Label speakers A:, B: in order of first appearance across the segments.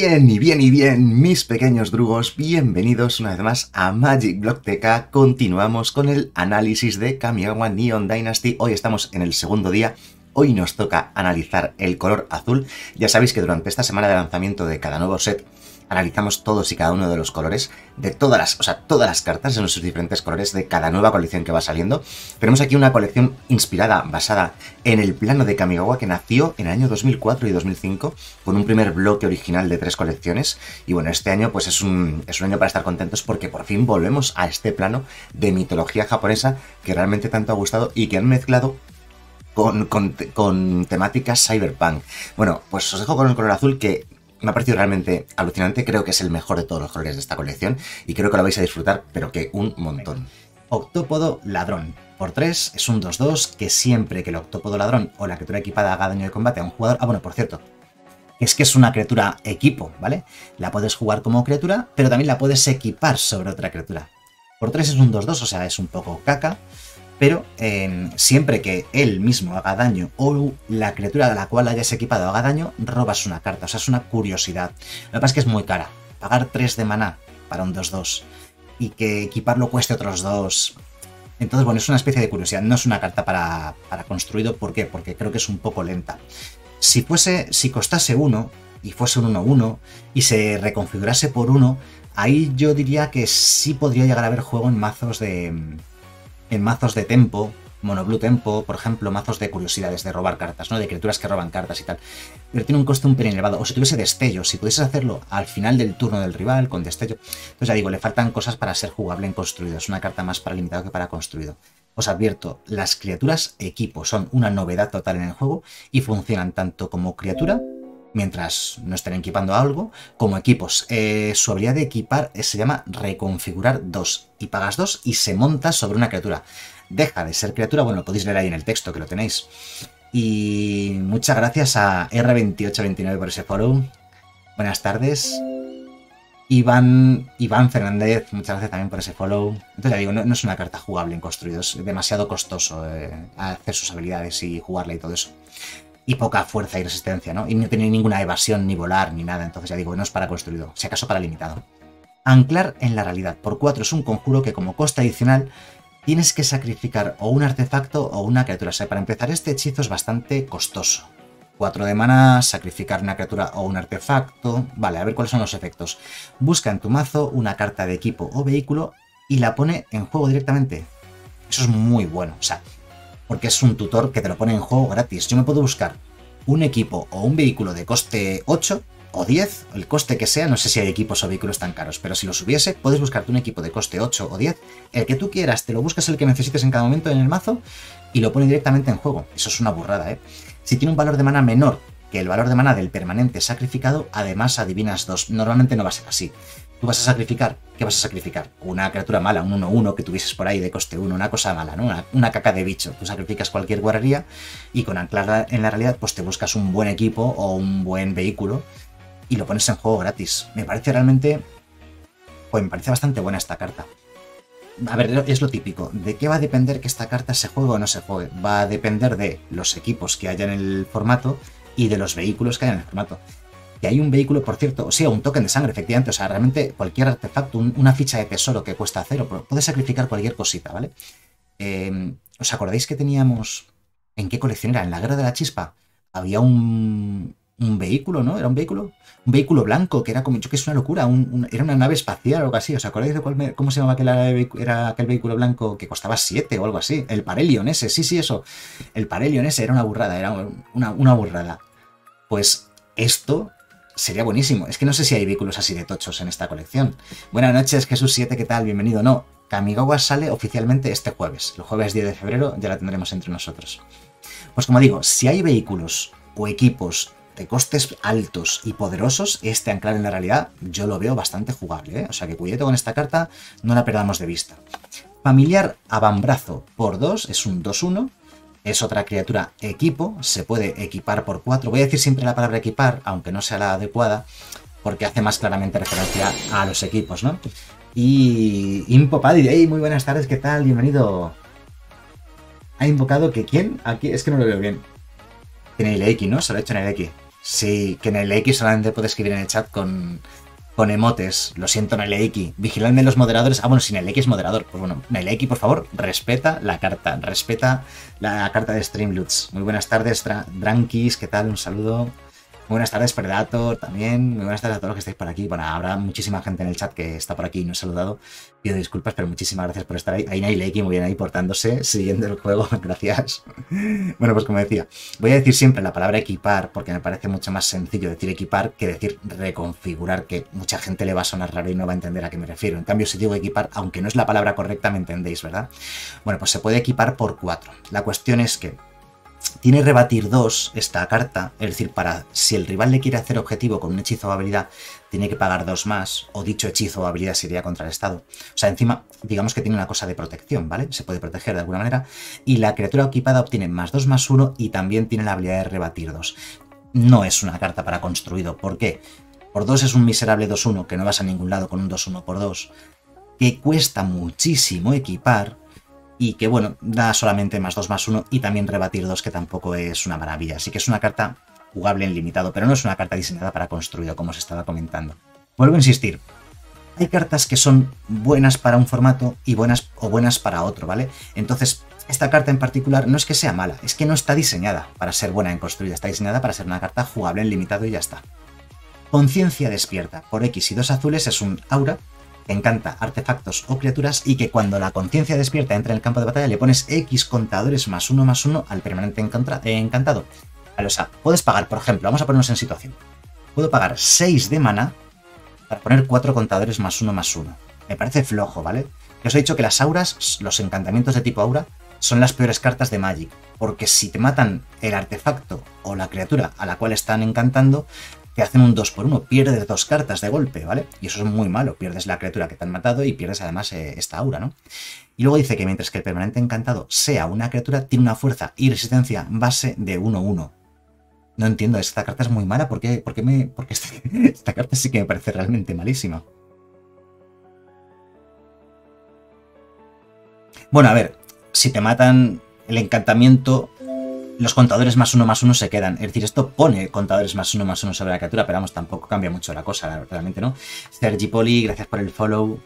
A: Bien y bien y bien, mis pequeños drugos, bienvenidos una vez más a Magic Blockteca. Continuamos con el análisis de Kamigawa Neon Dynasty. Hoy estamos en el segundo día. Hoy nos toca analizar el color azul. Ya sabéis que durante esta semana de lanzamiento de cada nuevo set analizamos todos y cada uno de los colores de todas las, o sea, todas las cartas en sus diferentes colores de cada nueva colección que va saliendo. Tenemos aquí una colección inspirada, basada en el plano de Kamigawa que nació en el año 2004 y 2005 con un primer bloque original de tres colecciones. Y bueno, este año pues es un, es un año para estar contentos porque por fin volvemos a este plano de mitología japonesa que realmente tanto ha gustado y que han mezclado con, con, con, temáticas cyberpunk. Bueno, pues os dejo con el color azul que me ha parecido realmente alucinante, creo que es el mejor de todos los colores de esta colección y creo que lo vais a disfrutar, pero que un montón. Octópodo Ladrón. Por 3 es un 2-2 que siempre que el Octópodo Ladrón o la criatura equipada haga daño de combate a un jugador... Ah, bueno, por cierto, es que es una criatura equipo, ¿vale? La puedes jugar como criatura, pero también la puedes equipar sobre otra criatura. Por 3 es un 2-2, o sea, es un poco caca, pero em, siempre que él mismo haga daño o la criatura de la cual hayas equipado haga daño, robas una carta. O sea, es una curiosidad. Lo que pasa es que es muy cara. Pagar 3 de maná para un 2-2 y que equiparlo cueste otros 2. Entonces, bueno, es una especie de curiosidad. No es una carta para, para construido. ¿Por qué? Porque creo que es un poco lenta. Si fuese, si costase 1 y fuese un 1-1 y se reconfigurase por 1, ahí yo diría que sí podría llegar a haber juego en mazos de en mazos de tempo, monoblue tempo, por ejemplo, mazos de curiosidades, de robar cartas, ¿no? De criaturas que roban cartas y tal. Pero tiene un coste un pelín elevado. O si tuviese destello, si pudieses hacerlo al final del turno del rival con destello. Entonces ya digo, le faltan cosas para ser jugable en construido. Es una carta más para limitado que para construido. Os advierto, las criaturas equipo son una novedad total en el juego y funcionan tanto como criatura mientras no estén equipando algo, como equipos. Eh, su habilidad de equipar se llama reconfigurar 2 y pagas 2 y se monta sobre una criatura. Deja de ser criatura, bueno, lo podéis leer ahí en el texto que lo tenéis. Y muchas gracias a R2829 por ese foro. Buenas tardes. Iván, Iván Fernández, muchas gracias también por ese follow. Entonces ya digo, no, es una carta jugable en construido, es demasiado costoso eh, hacer sus habilidades y jugarla y todo eso y poca fuerza y resistencia, ¿no? Y no tiene ninguna evasión, ni volar, ni nada. Entonces ya digo, no es para construido, si acaso para limitado. Anclar en la realidad. Por 4 es un conjuro que como coste adicional tienes que sacrificar o un artefacto o una criatura. O sea, para empezar, este hechizo es bastante costoso. 4 de mana, sacrificar una criatura o un artefacto. Vale, a ver cuáles son los efectos. Busca en tu mazo una carta de equipo o vehículo y la pone en juego directamente. Eso es muy bueno. O sea, porque es un tutor que te lo pone en juego gratis. Yo me puedo buscar un equipo o un vehículo de coste 8 o 10, el coste que sea, no sé si hay equipos o vehículos tan caros, pero si los hubiese, puedes buscarte un equipo de coste 8 o 10, el que tú quieras, te lo buscas el que necesites en cada momento en el mazo y lo pone directamente en juego. Eso es una burrada, ¿eh? Si tiene un valor de mana menor que el valor de mana del permanente sacrificado, además adivinas dos. Normalmente no va a ser así. Tú vas a sacrificar, ¿qué vas a sacrificar? Una criatura mala, un 1-1 que tuvieses por ahí de coste 1, una cosa mala, ¿no? Una, caca de bicho. Tú sacrificas cualquier guarrería y con anclar en la realidad, pues te buscas un buen equipo o un buen vehículo y lo pones en juego gratis. Me parece realmente. Pues me parece bastante buena esta carta. A ver, es lo típico. ¿De qué va a depender que esta carta se juegue o no se juegue? Va a depender de los equipos que haya en el formato y de los vehículos que haya en el formato que hay un vehículo, por cierto, o sea, un token de sangre, efectivamente, o sea, realmente cualquier artefacto, una ficha de tesoro que cuesta cero, puede sacrificar cualquier cosita, ¿vale? Em, ¿Os acordáis que teníamos, en qué colección era? En la Guerra de la Chispa, había un, un vehículo, ¿no? ¿Era un vehículo? Un vehículo blanco, que era como, yo que es una locura, era una nave espacial o algo así, ¿os acordáis de cuál cómo se llamaba aquel, era aquel vehículo blanco que costaba 7 o algo así? El Parelion ese, sí, sí, eso. El Parelion ese era una burrada, era una, una burrada. Pues esto sería buenísimo. Es que no sé si hay vehículos así de tochos en esta colección. Buenas noches, Jesús 7, ¿qué tal? Bienvenido. No, Kamigawa sale oficialmente este jueves. El jueves 10 de febrero ya la tendremos entre nosotros. Pues como digo, si hay vehículos o equipos de costes altos y poderosos, este anclar en la realidad yo lo veo bastante jugable. ¿eh? O sea que cuidado con esta carta, no la perdamos de vista. Familiar Abambrazo por 2 es un 2-1 es otra criatura equipo, se puede equipar por 4. Voy a decir siempre la palabra equipar, aunque no sea la adecuada, porque hace más claramente referencia a los equipos, ¿no? Y Impopadi, hey, muy buenas tardes, ¿qué tal? Bienvenido. Ha invocado que quién? Aquí es que no lo veo bien. Tiene el X, ¿no? Se lo he hecho en el X.
B: Sí, que en el X solamente puedes escribir en el chat con, con emotes. Lo siento, en el X. Vigiladme los moderadores. Ah, bueno, sin el X es moderador. Pues bueno, en el X, por favor, respeta la carta. Respeta la carta de Streamloots. Muy buenas tardes, Drankis. ¿Qué tal? Un saludo. Buenas tardes, Predator, también. Muy buenas tardes a todos los que estáis por aquí. Bueno, habrá muchísima gente en el chat que está por aquí y no he saludado. Pido disculpas, pero muchísimas gracias por estar ahí. Ahí Naileki, muy bien ahí portándose, siguiendo el juego. gracias. bueno, pues como decía, voy a decir siempre la palabra equipar porque me parece mucho más sencillo decir equipar que decir reconfigurar, que mucha gente le va a sonar raro y no va a entender a qué me refiero. En cambio, si digo equipar, aunque no es la palabra correcta, me entendéis, ¿verdad? Bueno, pues se puede equipar por cuatro. La cuestión es que tiene rebatir 2 esta carta, es decir, para si el rival le quiere hacer objetivo con un hechizo o habilidad, tiene que pagar dos más, o dicho hechizo o habilidad sería contra el estado. O sea, encima, digamos que tiene una cosa de protección, ¿vale? Se puede proteger de alguna manera. Y la criatura equipada obtiene más 2 más 1 y también tiene la habilidad de rebatir 2. No es una carta para construido. ¿Por qué? Por 2 es un miserable 2-1 que no vas a ningún lado con un 2-1 por 2, que cuesta muchísimo equipar y que bueno, da solamente más 2 más 1 y también rebatir 2 que tampoco es una maravilla. Así que es una carta jugable en limitado, pero no es una carta diseñada para construido, como os estaba comentando. Vuelvo a insistir, hay cartas que son buenas para un formato y buenas o buenas para otro, ¿vale? Entonces, esta carta en particular no es que sea mala, es que no está diseñada para ser buena en construido, está diseñada para ser una carta jugable en limitado y ya está. Conciencia despierta, por X y dos azules es un aura encanta artefactos o criaturas y que cuando la conciencia despierta entra en el campo de batalla le pones X contadores más uno más uno al permanente encantado. o sea, puedes pagar, por ejemplo, vamos a ponernos en situación. Puedo pagar 6 de mana para poner 4 contadores más uno más uno. Me parece flojo, ¿vale? os he dicho que las auras, los encantamientos de tipo aura, son las peores cartas de Magic, porque si te matan el artefacto o la criatura a la cual están encantando, te hacen un 2 por 1 pierdes dos cartas de golpe, ¿vale? Y eso es muy malo, pierdes la criatura que te han matado y pierdes además eh, esta aura, ¿no? Y luego dice que mientras que el permanente encantado sea una criatura, tiene una fuerza y resistencia base de 1-1. No entiendo, esta carta es muy mala, ¿por qué, me, porque esta, esta carta sí que me parece realmente malísima? Bueno, a ver, si te matan el encantamiento, los contadores más uno más uno se quedan. Es decir, esto pone contadores más uno más uno sobre la criatura, pero vamos, tampoco cambia mucho la cosa, realmente, ¿no? Sergi Poli, gracias por el follow.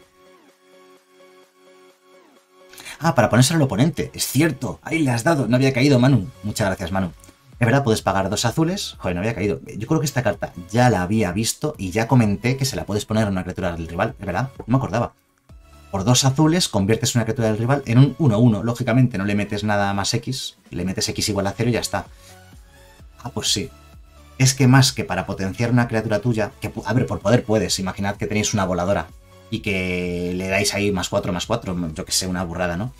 B: Ah, para ponerse al oponente. Es cierto. Ahí le has dado. No había caído, Manu. Muchas gracias, Manu. Es verdad, puedes pagar dos azules. Joder, no había caído. Yo creo que esta carta ya la había visto y ya comenté que se la puedes poner a una criatura del rival. Es verdad, no me acordaba por dos azules conviertes una criatura del rival en un 1-1. Lógicamente no le metes nada más X, le metes X igual a 0 y ya está. Ah, pues sí. Es que más que para potenciar una criatura tuya, que a ver, por poder puedes, imaginad que tenéis una voladora y que le dais ahí más 4, más 4, yo que sé, una burrada, ¿no?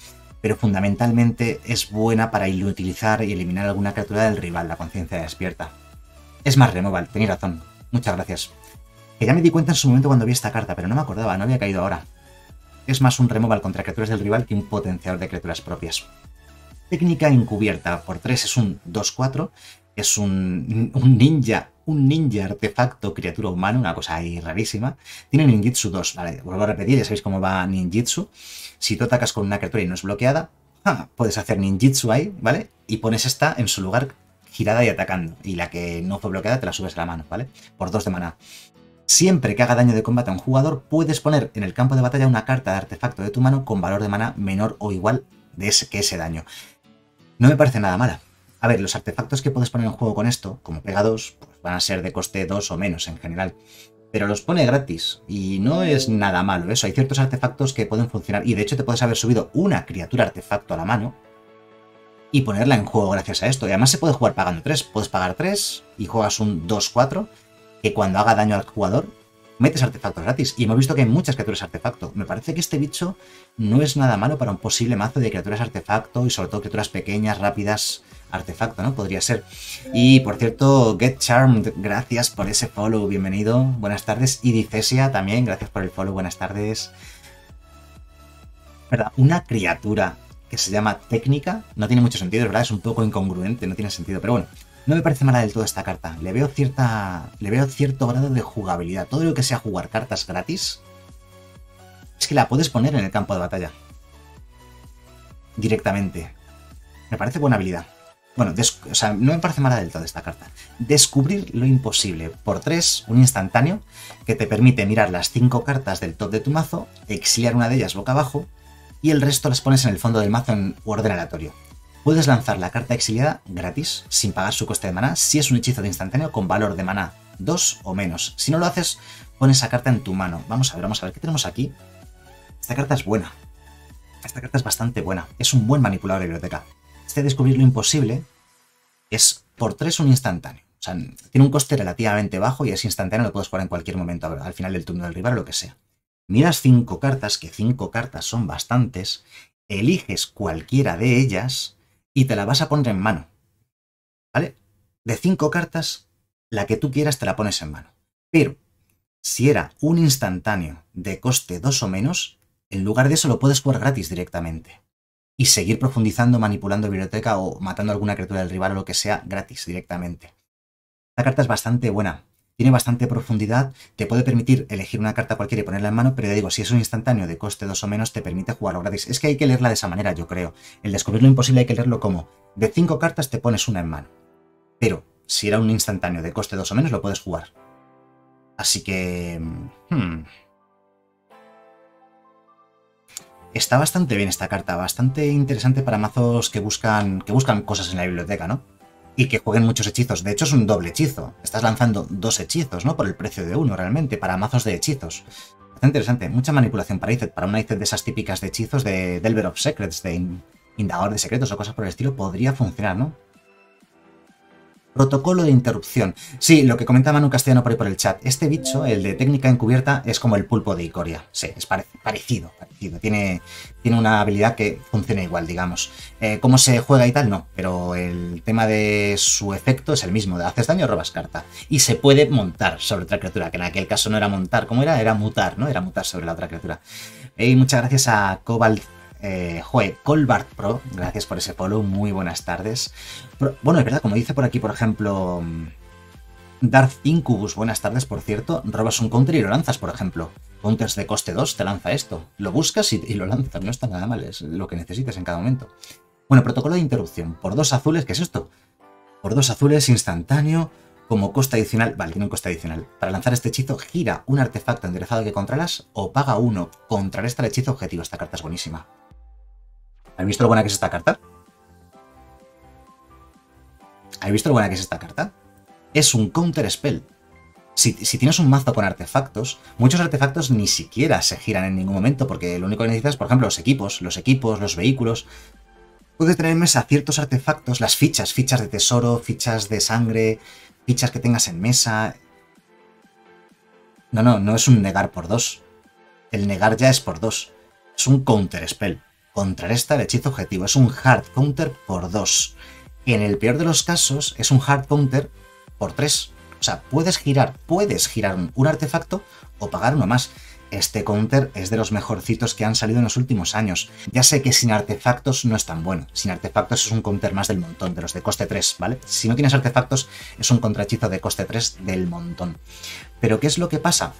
B: Pero fundamentalmente es buena para inutilizar y eliminar alguna criatura del rival, la conciencia despierta. Es más removal, tenéis razón. Muchas gracias. Que ya me di cuenta en su momento cuando vi esta carta, pero no me acordaba, no había caído ahora es más un removal contra criaturas del rival que un potenciador de criaturas propias. Técnica encubierta por 3 es un 2-4, es un, ninja, un ninja artefacto criatura humana, una cosa ahí rarísima. Tiene ninjitsu 2, vale, vuelvo a repetir, ya sabéis cómo va ninjitsu. Si tú atacas con una criatura y no es bloqueada, puedes hacer ninjitsu ahí, ¿vale? Y pones esta en su lugar girada y atacando. Y la que no fue bloqueada te la subes a la mano, ¿vale? Por 2 de mana. Siempre que haga daño de combate a un jugador, puedes poner en el campo de batalla una carta de artefacto de tu mano con valor de mana menor o igual de ese, que ese daño. No me parece nada mala. A ver, los artefactos que puedes poner en juego con esto, como pegados, pues van a ser de coste 2 o menos en general. Pero los pone gratis y no es nada malo eso. Hay ciertos artefactos que pueden funcionar y de hecho te puedes haber subido una criatura artefacto a la mano y ponerla en juego gracias a esto. Y además se puede jugar pagando 3. Puedes pagar 3 y juegas un 2-4 que cuando haga daño al jugador, metes artefactos gratis. Y hemos visto que hay muchas criaturas artefacto. Me parece que este bicho no es nada malo para un posible mazo de criaturas artefacto y sobre todo criaturas pequeñas, rápidas, artefacto, ¿no? Podría ser. Y por cierto, Get Charmed, gracias por ese follow, bienvenido, buenas tardes. Y Dicesia también, gracias por el follow, buenas tardes. ¿Verdad? Una criatura que se llama técnica no tiene mucho sentido, ¿verdad? Es un poco incongruente, no tiene sentido, pero bueno. No me parece mala del todo esta carta. Le veo cierta. Le veo cierto grado de jugabilidad. Todo lo que sea jugar cartas gratis. Es que la puedes poner en el campo de batalla. Directamente. Me parece buena habilidad. Bueno, o sea, no me parece mala del todo esta carta. Descubrir lo imposible. Por 3, un instantáneo que te permite mirar las 5 cartas del top de tu mazo, exiliar una de ellas boca abajo y el resto las pones en el fondo del mazo en orden aleatorio. Puedes lanzar la carta exiliada gratis, sin pagar su coste de maná, si es un hechizo de instantáneo con valor de maná 2 o menos. Si no lo haces, pones esa carta en tu mano. Vamos a ver, vamos a ver, ¿qué tenemos aquí? Esta carta es buena. Esta carta es bastante buena. Es un buen manipulador de biblioteca. Este descubrir lo imposible es por 3 un instantáneo. O sea, tiene un coste relativamente bajo y es instantáneo, lo puedes jugar en cualquier momento, al final del turno del rival o lo que sea. Miras 5 cartas, que 5 cartas son bastantes, eliges cualquiera de ellas y te la vas a poner en mano. ¿Vale? De 5 cartas, la que tú quieras te la pones en mano. Pero, si era un instantáneo de coste 2 o menos, en lugar de eso lo puedes jugar gratis directamente. Y seguir profundizando, manipulando biblioteca o matando alguna criatura del rival o lo que sea gratis directamente. La carta es bastante buena, tiene bastante profundidad, te puede permitir elegir una carta cualquiera y ponerla en mano, pero ya digo, si es un instantáneo de coste 2 o menos, te permite jugarlo gratis. Es que hay que leerla de esa manera, yo creo. El descubrir lo imposible hay que leerlo como de 5 cartas te pones una en mano. Pero si era un instantáneo de coste 2 o menos, lo puedes jugar. Así que... Hmm, Está bastante bien esta carta, bastante interesante para mazos que buscan, que buscan cosas en la biblioteca, ¿no? Y que jueguen muchos hechizos. De hecho, es un doble hechizo. Estás lanzando dos hechizos, ¿no? Por el precio de uno, realmente, para mazos de hechizos. Está interesante. Mucha manipulación para Icet. Para una Icet de esas típicas de hechizos de Delver of Secrets, de Indagador de Secretos o cosas por el estilo, podría funcionar, ¿no? Protocolo de interrupción. Sí, lo que comentaba Manu Castellano por ahí por el chat. Este bicho, el de técnica encubierta, es como el pulpo de Icoria. Sí, es parecido, parecido. Tiene, tiene una habilidad que funciona igual, digamos. Eh, ¿Cómo se juega y tal? No, pero el tema de su efecto es el mismo. De haces daño, robas carta. Y se puede montar sobre otra criatura, que en aquel caso no era montar. ¿Cómo era? Era mutar, ¿no? Era mutar sobre la otra criatura. Y muchas gracias a Cobalt eh, Joe, Colbart Pro, gracias por ese follow, muy buenas tardes. bueno, es verdad, como dice por aquí, por ejemplo, mm, Darth Incubus, buenas tardes, por cierto, robas un counter y lo lanzas, por ejemplo. Counters de coste 2 te lanza esto. Lo buscas y, lo lanzas, no está nada mal, es lo que necesites en cada momento. Bueno, protocolo de interrupción. Por dos azules, ¿qué es esto? Por dos azules, instantáneo, como coste adicional, vale, tiene un coste adicional. Para lanzar este hechizo, gira un artefacto enderezado que controlas o paga uno. Contrarresta el hechizo objetivo. Esta carta es buenísima. ¿Habéis visto lo buena que es esta carta? ¿Habéis visto lo buena que es esta carta? Es un counter spell. Si, tienes un mazo con artefactos, muchos artefactos ni siquiera se giran en ningún momento, porque lo único que necesitas, por ejemplo, los equipos, los equipos, los vehículos. Puedes tener en mesa ciertos artefactos, las fichas, fichas de tesoro, fichas de sangre, fichas que tengas en mesa. No, no, no es un negar por dos. El negar ya es por dos. Es un counter spell contrarresta el hechizo objetivo. Es un hard counter por 2. En el peor de los casos, es un hard counter por 3. O sea, puedes girar, puedes girar un artefacto o pagar uno más. Este counter es de los mejorcitos que han salido en los últimos años. Ya sé que sin artefactos no es tan bueno. Sin artefactos es un counter más del montón, de los de coste 3, ¿vale? Si no tienes artefactos, es un contrahechizo de coste 3 del montón. Pero ¿qué es lo que pasa?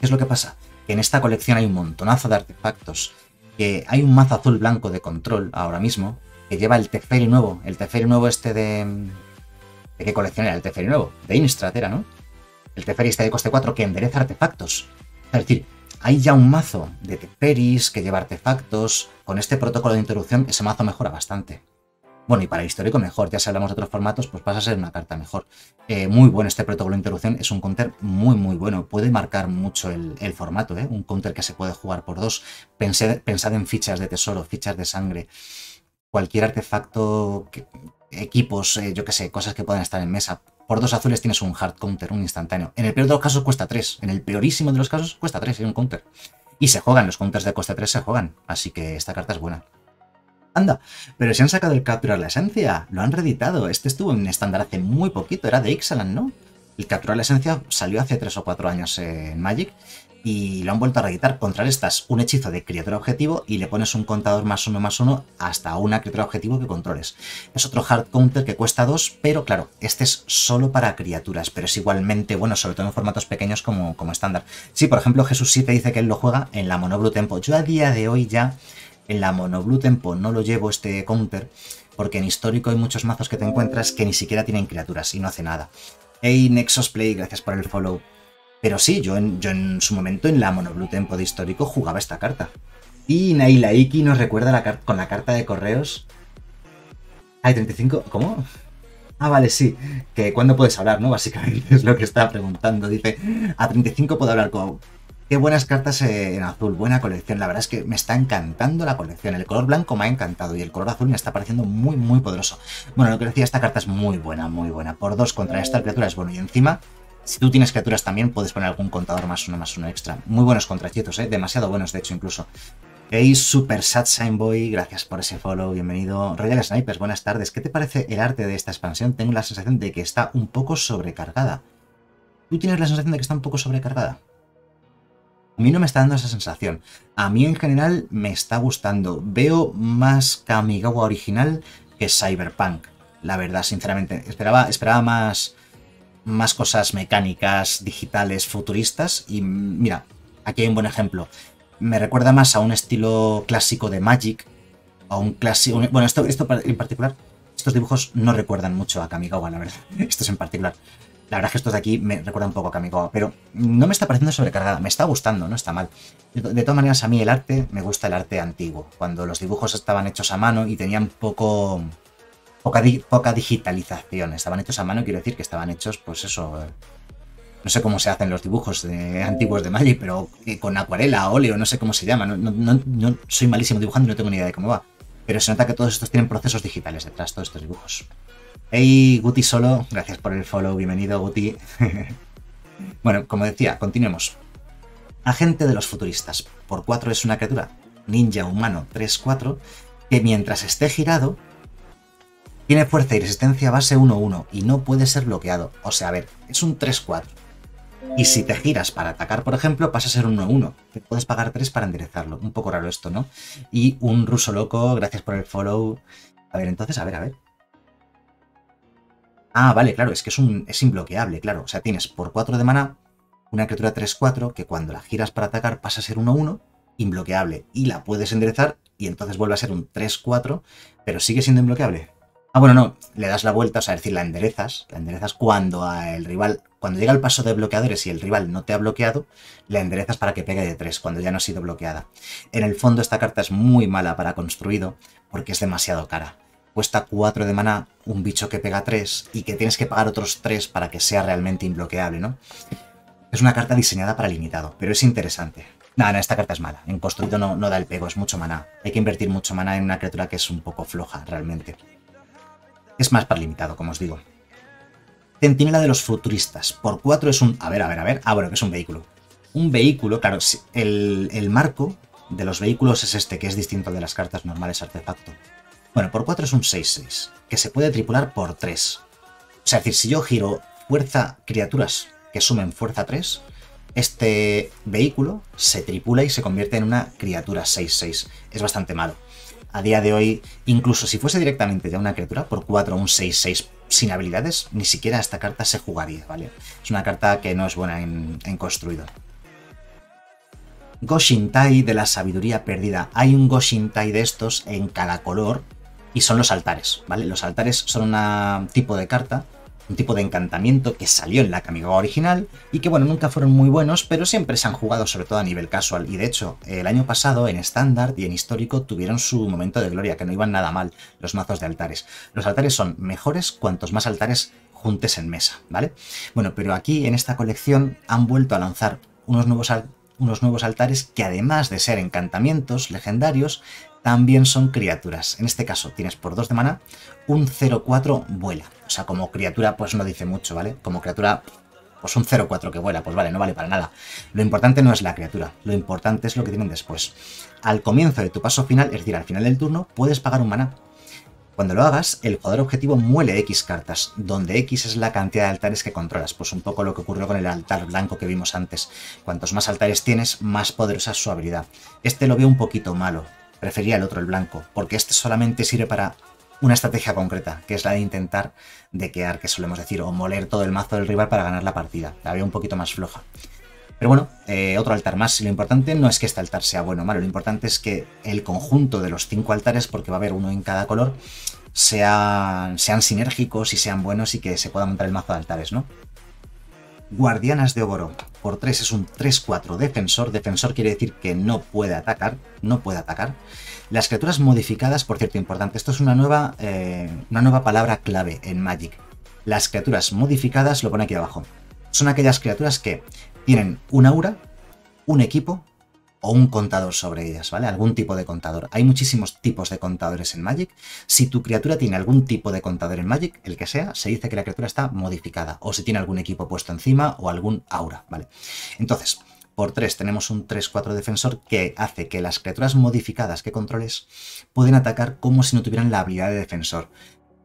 B: ¿Qué es lo que pasa? En esta colección hay un montonazo de artefactos que hay un mazo azul blanco de control ahora mismo que lleva el Teferi nuevo, el Teferi nuevo este de... ¿De qué colección era? El Teferi nuevo, de Innistrad ¿no? El Teferi este de coste 4 que endereza artefactos. Es decir, hay ya un mazo de Teferis que lleva artefactos. Con este protocolo de introducción ese mazo mejora bastante. Bueno, y para histórico mejor, ya si hablamos de otros formatos, pues pasa a ser una carta mejor. Eh, muy bueno este protocolo de interrupción, es un counter muy muy bueno, puede marcar mucho el, formato, ¿eh? un counter que se puede jugar por dos. pensad en fichas de tesoro, fichas de sangre, cualquier artefacto, equipos, eh, yo que sé, cosas que puedan estar en mesa. Por dos azules tienes un hard counter, un instantáneo. En el peor de los casos cuesta tres, en el peorísimo de los casos cuesta tres, es un counter. Y se juegan, los counters de coste 3 se juegan, así que esta carta es buena. Anda, pero si han sacado el capturar la esencia, lo han reeditado. Este estuvo en estándar hace muy poquito, era de Ixalan, ¿no? El capturar la esencia salió hace 3 o 4 años en Magic y lo han vuelto a reeditar. Contrarrestas un hechizo de criatura objetivo y le pones un contador más uno más uno hasta una criatura objetivo que controles. Es otro hard counter que cuesta 2, pero claro, este es solo para criaturas, pero es igualmente bueno, sobre todo en formatos pequeños como, como estándar. Sí, por ejemplo, Jesús 7 dice que él lo juega en la Mono Tempo. Yo a día de hoy ya en la Mono Blue Tempo no lo llevo este counter, porque en histórico hay muchos mazos que te encuentras que ni siquiera tienen criaturas y no hace nada. Hey, Nexus Play, gracias por el follow. Pero sí, yo en, yo en su momento en la Monoblue Tempo de histórico jugaba esta carta. Y Naila Iki nos recuerda la con la carta de correos. Hay 35. ¿Cómo? Ah, vale, sí. Que cuándo puedes hablar, ¿no? Básicamente es lo que estaba preguntando. Dice, a 35 puedo hablar con... Qué buenas cartas en azul, buena colección. La verdad es que me está encantando la colección. El color blanco me ha encantado y el color azul me está pareciendo muy, muy poderoso. Bueno, lo que decía, esta carta es muy buena, muy buena. Por dos contra esta criatura es bueno. Y encima, si tú tienes criaturas también, puedes poner algún contador más uno, más uno extra. Muy buenos contrachietos, ¿eh? Demasiado buenos, de hecho, incluso. Hey, Super Sad Boy, gracias por ese follow, bienvenido. Royal Snipers, buenas tardes. ¿Qué te parece el arte de esta expansión? Tengo la sensación de que está un poco sobrecargada. ¿Tú tienes la sensación de que está un poco sobrecargada? A mí no me está dando esa sensación. A mí en general me está gustando. Veo más Kamigawa original que Cyberpunk. La verdad, sinceramente. Esperaba, esperaba más, más cosas mecánicas, digitales, futuristas. Y mira, aquí hay un buen ejemplo. Me recuerda más a un estilo clásico de Magic. A un clásico. Bueno, esto, esto en particular. Estos dibujos no recuerdan mucho a Kamigawa, la verdad. Estos en particular. La verdad es que estos de aquí me recuerdan un poco a Kamigawa, pero no me está pareciendo sobrecargada, me está gustando, no está mal. De, todas maneras, a mí el arte, me gusta el arte antiguo, cuando los dibujos estaban hechos a mano y tenían poco, poca, poca digitalización. Estaban hechos a mano, quiero decir que estaban hechos, pues eso, no sé cómo se hacen los dibujos antiguos de Magic, pero eh, con acuarela, óleo, no sé cómo se llama. No, soy malísimo dibujando y no tengo ni idea de cómo va. Pero se nota que todos estos tienen procesos digitales detrás, todos estos dibujos. Hey, Guti Solo, gracias por el follow, bienvenido Guti. bueno, como decía, continuemos. Agente de los futuristas. Por 4 es una criatura. Ninja humano 3-4. Que mientras esté girado, tiene fuerza y resistencia base 1-1 y no puede ser bloqueado. O sea, a ver, es un 3-4. Y si te giras para atacar, por ejemplo, pasa a ser un 1-1. Te puedes pagar 3 para enderezarlo. Un poco raro esto, ¿no? Y un ruso loco, gracias por el follow. A ver, entonces, a ver, a ver. Ah, vale, claro, es que es, un, es imbloqueable, claro. O sea, tienes por 4 de mana una criatura 3-4 que cuando la giras para atacar pasa a ser 1-1, imbloqueable. Y la puedes enderezar y entonces vuelve a ser un 3-4, pero sigue siendo imbloqueable. Ah, bueno, no, le das la vuelta, o sea, es decir, la enderezas, la enderezas cuando el rival, cuando llega el paso de bloqueadores y el rival no te ha bloqueado, la enderezas para que pegue de 3, cuando ya no ha sido bloqueada. En el fondo esta carta es muy mala para construido, porque es demasiado cara cuesta 4 de mana un bicho que pega 3 y que tienes que pagar otros 3 para que sea realmente imbloqueable, ¿no? Es una carta diseñada para limitado, pero es interesante. Nada, no, esta carta es mala. En construido no, no da el pego, es mucho mana. Hay que invertir mucho mana en una criatura que es un poco floja, realmente. Es más para limitado, como os digo. Centinela de los futuristas. Por 4 es un... A ver, a ver, a ver. Ah, bueno, que es un vehículo. Un vehículo, claro, el, el marco de los vehículos es este, que es distinto de las cartas normales artefacto. Bueno, por 4 es un 6-6, que se puede tripular por 3. O sea, es decir, si yo giro fuerza criaturas que sumen fuerza 3, este vehículo se tripula y se convierte en una criatura 6-6. Es bastante malo. A día de hoy, incluso si fuese directamente ya una criatura, por 4 un 6-6 sin habilidades, ni siquiera esta carta se jugaría, ¿vale? Es una carta que no es buena en, en construido. Goshintai de la sabiduría perdida. Hay un Goshintai de estos en cada color y son los altares, ¿vale? Los altares son un tipo de carta, un tipo de encantamiento que salió en la Kamigawa original y que, bueno, nunca fueron muy buenos, pero siempre se han jugado sobre todo a nivel casual. Y de hecho, el año pasado en estándar y en histórico tuvieron su momento de gloria, que no iban nada mal los mazos de altares. Los altares son mejores cuantos más altares juntes en mesa, ¿vale? Bueno, pero aquí en esta colección han vuelto a lanzar unos nuevos, unos nuevos altares que además de ser encantamientos legendarios, también son criaturas. En este caso tienes por 2 de mana un 0-4 vuela. O sea, como criatura pues no dice mucho, ¿vale? Como criatura pues un 0-4 que vuela, pues vale, no vale para nada. Lo importante no es la criatura, lo importante es lo que tienen después. Al comienzo de tu paso final, es decir, al final del turno, puedes pagar un mana. Cuando lo hagas, el jugador objetivo muele X cartas, donde X es la cantidad de altares que controlas, pues un poco lo que ocurrió con el altar blanco que vimos antes. Cuantos más altares tienes, más poderosa es su habilidad. Este lo veo un poquito malo, prefería el otro, el blanco, porque este solamente sirve para una estrategia concreta, que es la de intentar dequear, que solemos decir, o moler todo el mazo del rival para ganar la partida. La veo un poquito más floja. Pero bueno, eh, otro altar más. Lo importante no es que este altar sea bueno o malo, lo importante es que el conjunto de los cinco altares, porque va a haber uno en cada color, sean, sean sinérgicos y sean buenos y que se pueda montar el mazo de altares, ¿no? Guardianas de Ogoro. Por 3 es un 3-4 defensor. Defensor quiere decir que no puede atacar. No puede atacar. Las criaturas modificadas, por cierto, importante. Esto es una nueva, eh, una nueva palabra clave en Magic. Las criaturas modificadas, lo pone aquí abajo. Son aquellas criaturas que tienen un aura, un equipo o un contador sobre ellas, ¿vale? Algún tipo de contador. Hay muchísimos tipos de contadores en Magic. Si tu criatura tiene algún tipo de contador en Magic, el que sea, se dice que la criatura está modificada. O si tiene algún equipo puesto encima o algún aura, ¿vale? Entonces, por 3 tenemos un 3-4 defensor que hace que las criaturas modificadas que controles pueden atacar como si no tuvieran la habilidad de defensor.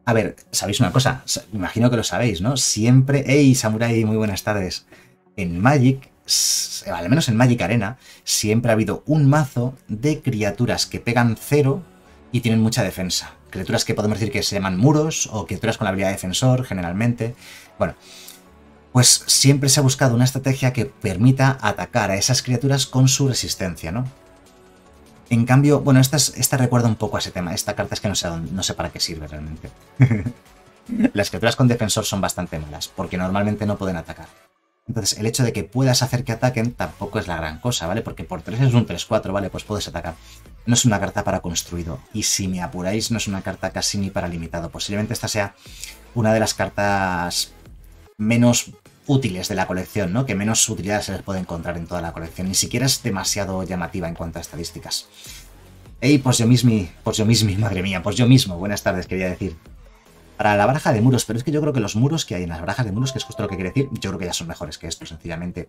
B: A ver, ¿sabéis una cosa? Imagino que lo sabéis, ¿no? Siempre... ¡Hey, Samurai! Muy buenas tardes. En Magic al menos en Magic Arena, siempre ha habido un mazo de criaturas que pegan cero y tienen mucha defensa. Criaturas que podemos decir que se llaman muros o criaturas con la habilidad de defensor, generalmente. Bueno, pues siempre se ha buscado una estrategia que permita atacar a esas criaturas con su resistencia, ¿no? En cambio, bueno, esta, recuerda un poco a ese tema. Esta carta es que no no sé para qué sirve realmente. Las criaturas con defensor son bastante malas, porque normalmente no pueden atacar. Entonces, el hecho de que puedas hacer que ataquen tampoco es la gran cosa, ¿vale? Porque por 3 es un 3-4, ¿vale? Pues puedes atacar. No es una carta para construido. Y si me apuráis, no es una carta casi ni para limitado. Posiblemente esta sea una de las cartas menos útiles de la colección, ¿no? Que menos utilidad se les puede encontrar en toda la colección. Ni siquiera es demasiado llamativa en cuanto a estadísticas. Ey, pues yo mismo, pues yo mismo, madre mía, pues yo mismo. Buenas tardes, quería decir para la baraja de muros, pero es que yo creo que los muros que hay en las barajas de muros, que es justo lo que quiere decir, yo creo que ya son mejores que esto, sencillamente.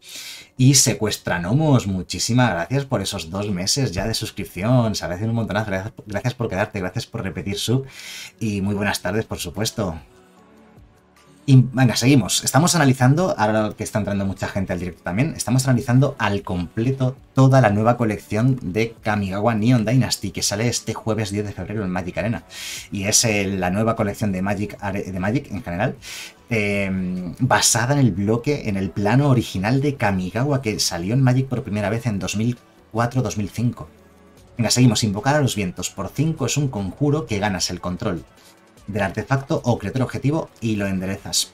B: Y secuestranomos, muchísimas gracias por esos dos meses ya de suscripción, se agradecen un gracias, gracias por quedarte, gracias por repetir sub y muy buenas tardes, por supuesto. Y venga, seguimos. Estamos analizando, ahora que está entrando mucha gente al directo también, estamos analizando al completo toda la nueva colección de Kamigawa Neon Dynasty que sale este jueves 10 de febrero en Magic Arena. Y es la nueva colección de Magic, de Magic en general, em, basada en el bloque, en el plano original de Kamigawa que salió en Magic por primera vez en 2004-2005. Venga, seguimos. Invocar a los vientos. Por 5 es un conjuro que ganas el control del artefacto o criatura objetivo y lo enderezas.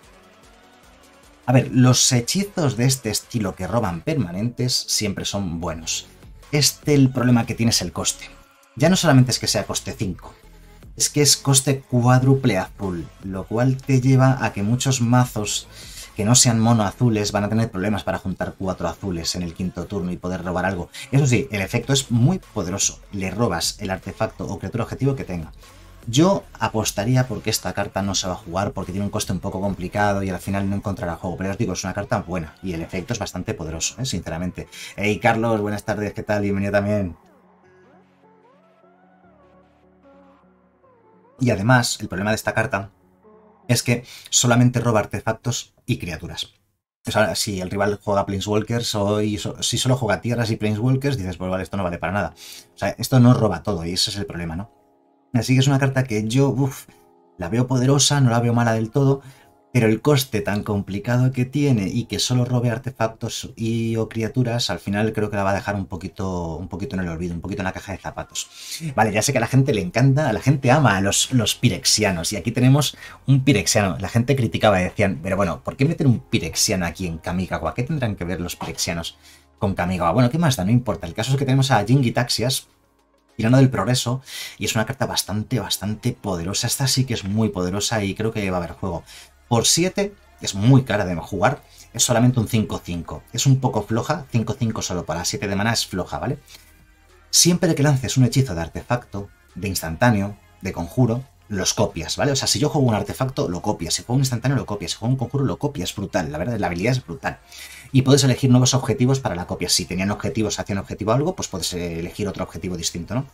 B: A ver, los hechizos de este estilo que roban permanentes siempre son buenos. Este el problema que tiene es el coste. Ya no solamente es que sea coste 5, es que es coste cuádruple azul, lo cual te lleva a que muchos mazos que no sean mono azules van a tener problemas para juntar cuatro azules en el quinto turno y poder robar algo. Eso sí, el efecto es muy poderoso. Le robas el artefacto o criatura objetivo que tenga. Yo apostaría porque esta carta no se va a jugar porque tiene un coste un poco complicado y al final no encontrará juego. Pero os digo, es una carta buena y el efecto es bastante poderoso, ¿eh? sinceramente. Hey Carlos, buenas tardes, ¿qué tal? Bienvenido también. Y además, el problema de esta carta es que solamente roba artefactos y criaturas. O sea, si el rival juega Planeswalkers o si solo juega tierras y Planeswalkers, dices, pues vale, esto no vale para nada. O sea, esto no roba todo y ese es el problema, ¿no? Así que es una carta que yo la veo poderosa, no la veo mala del todo, pero el coste tan complicado que tiene y que solo robe artefactos y o criaturas, al final creo que la va a dejar un poquito, un poquito en el olvido, un poquito en la caja de zapatos. Vale, ya sé que a la gente le encanta, a la gente ama a los, los pirexianos, y aquí tenemos un pirexiano. La gente criticaba y decían, pero bueno, ¿por qué meter un pirexiano aquí en Kamigawa? ¿Qué tendrán que ver los pirexianos con Kamigawa? Bueno, ¿qué más da? No importa. El caso es que tenemos a Jingi Taxias, Tirano del Progreso, y es una carta bastante, bastante poderosa. Esta sí que es muy poderosa y creo que va a haber juego. Por 7, es muy cara de jugar, es solamente un 5-5. Es un poco floja, 5-5 solo para 7 de mana es floja, ¿vale? Siempre que lances un hechizo de artefacto, de instantáneo, de conjuro, los copias, ¿vale? O sea, si yo juego un artefacto, lo copias. Si juego un instantáneo, lo copias. Si juego un conjuro, lo copias. Es brutal. La verdad, la habilidad es brutal. Y puedes elegir nuevos objetivos para la copia. Si tenían objetivos, hacían objetivo algo, pues puedes elegir otro objetivo distinto, ¿no?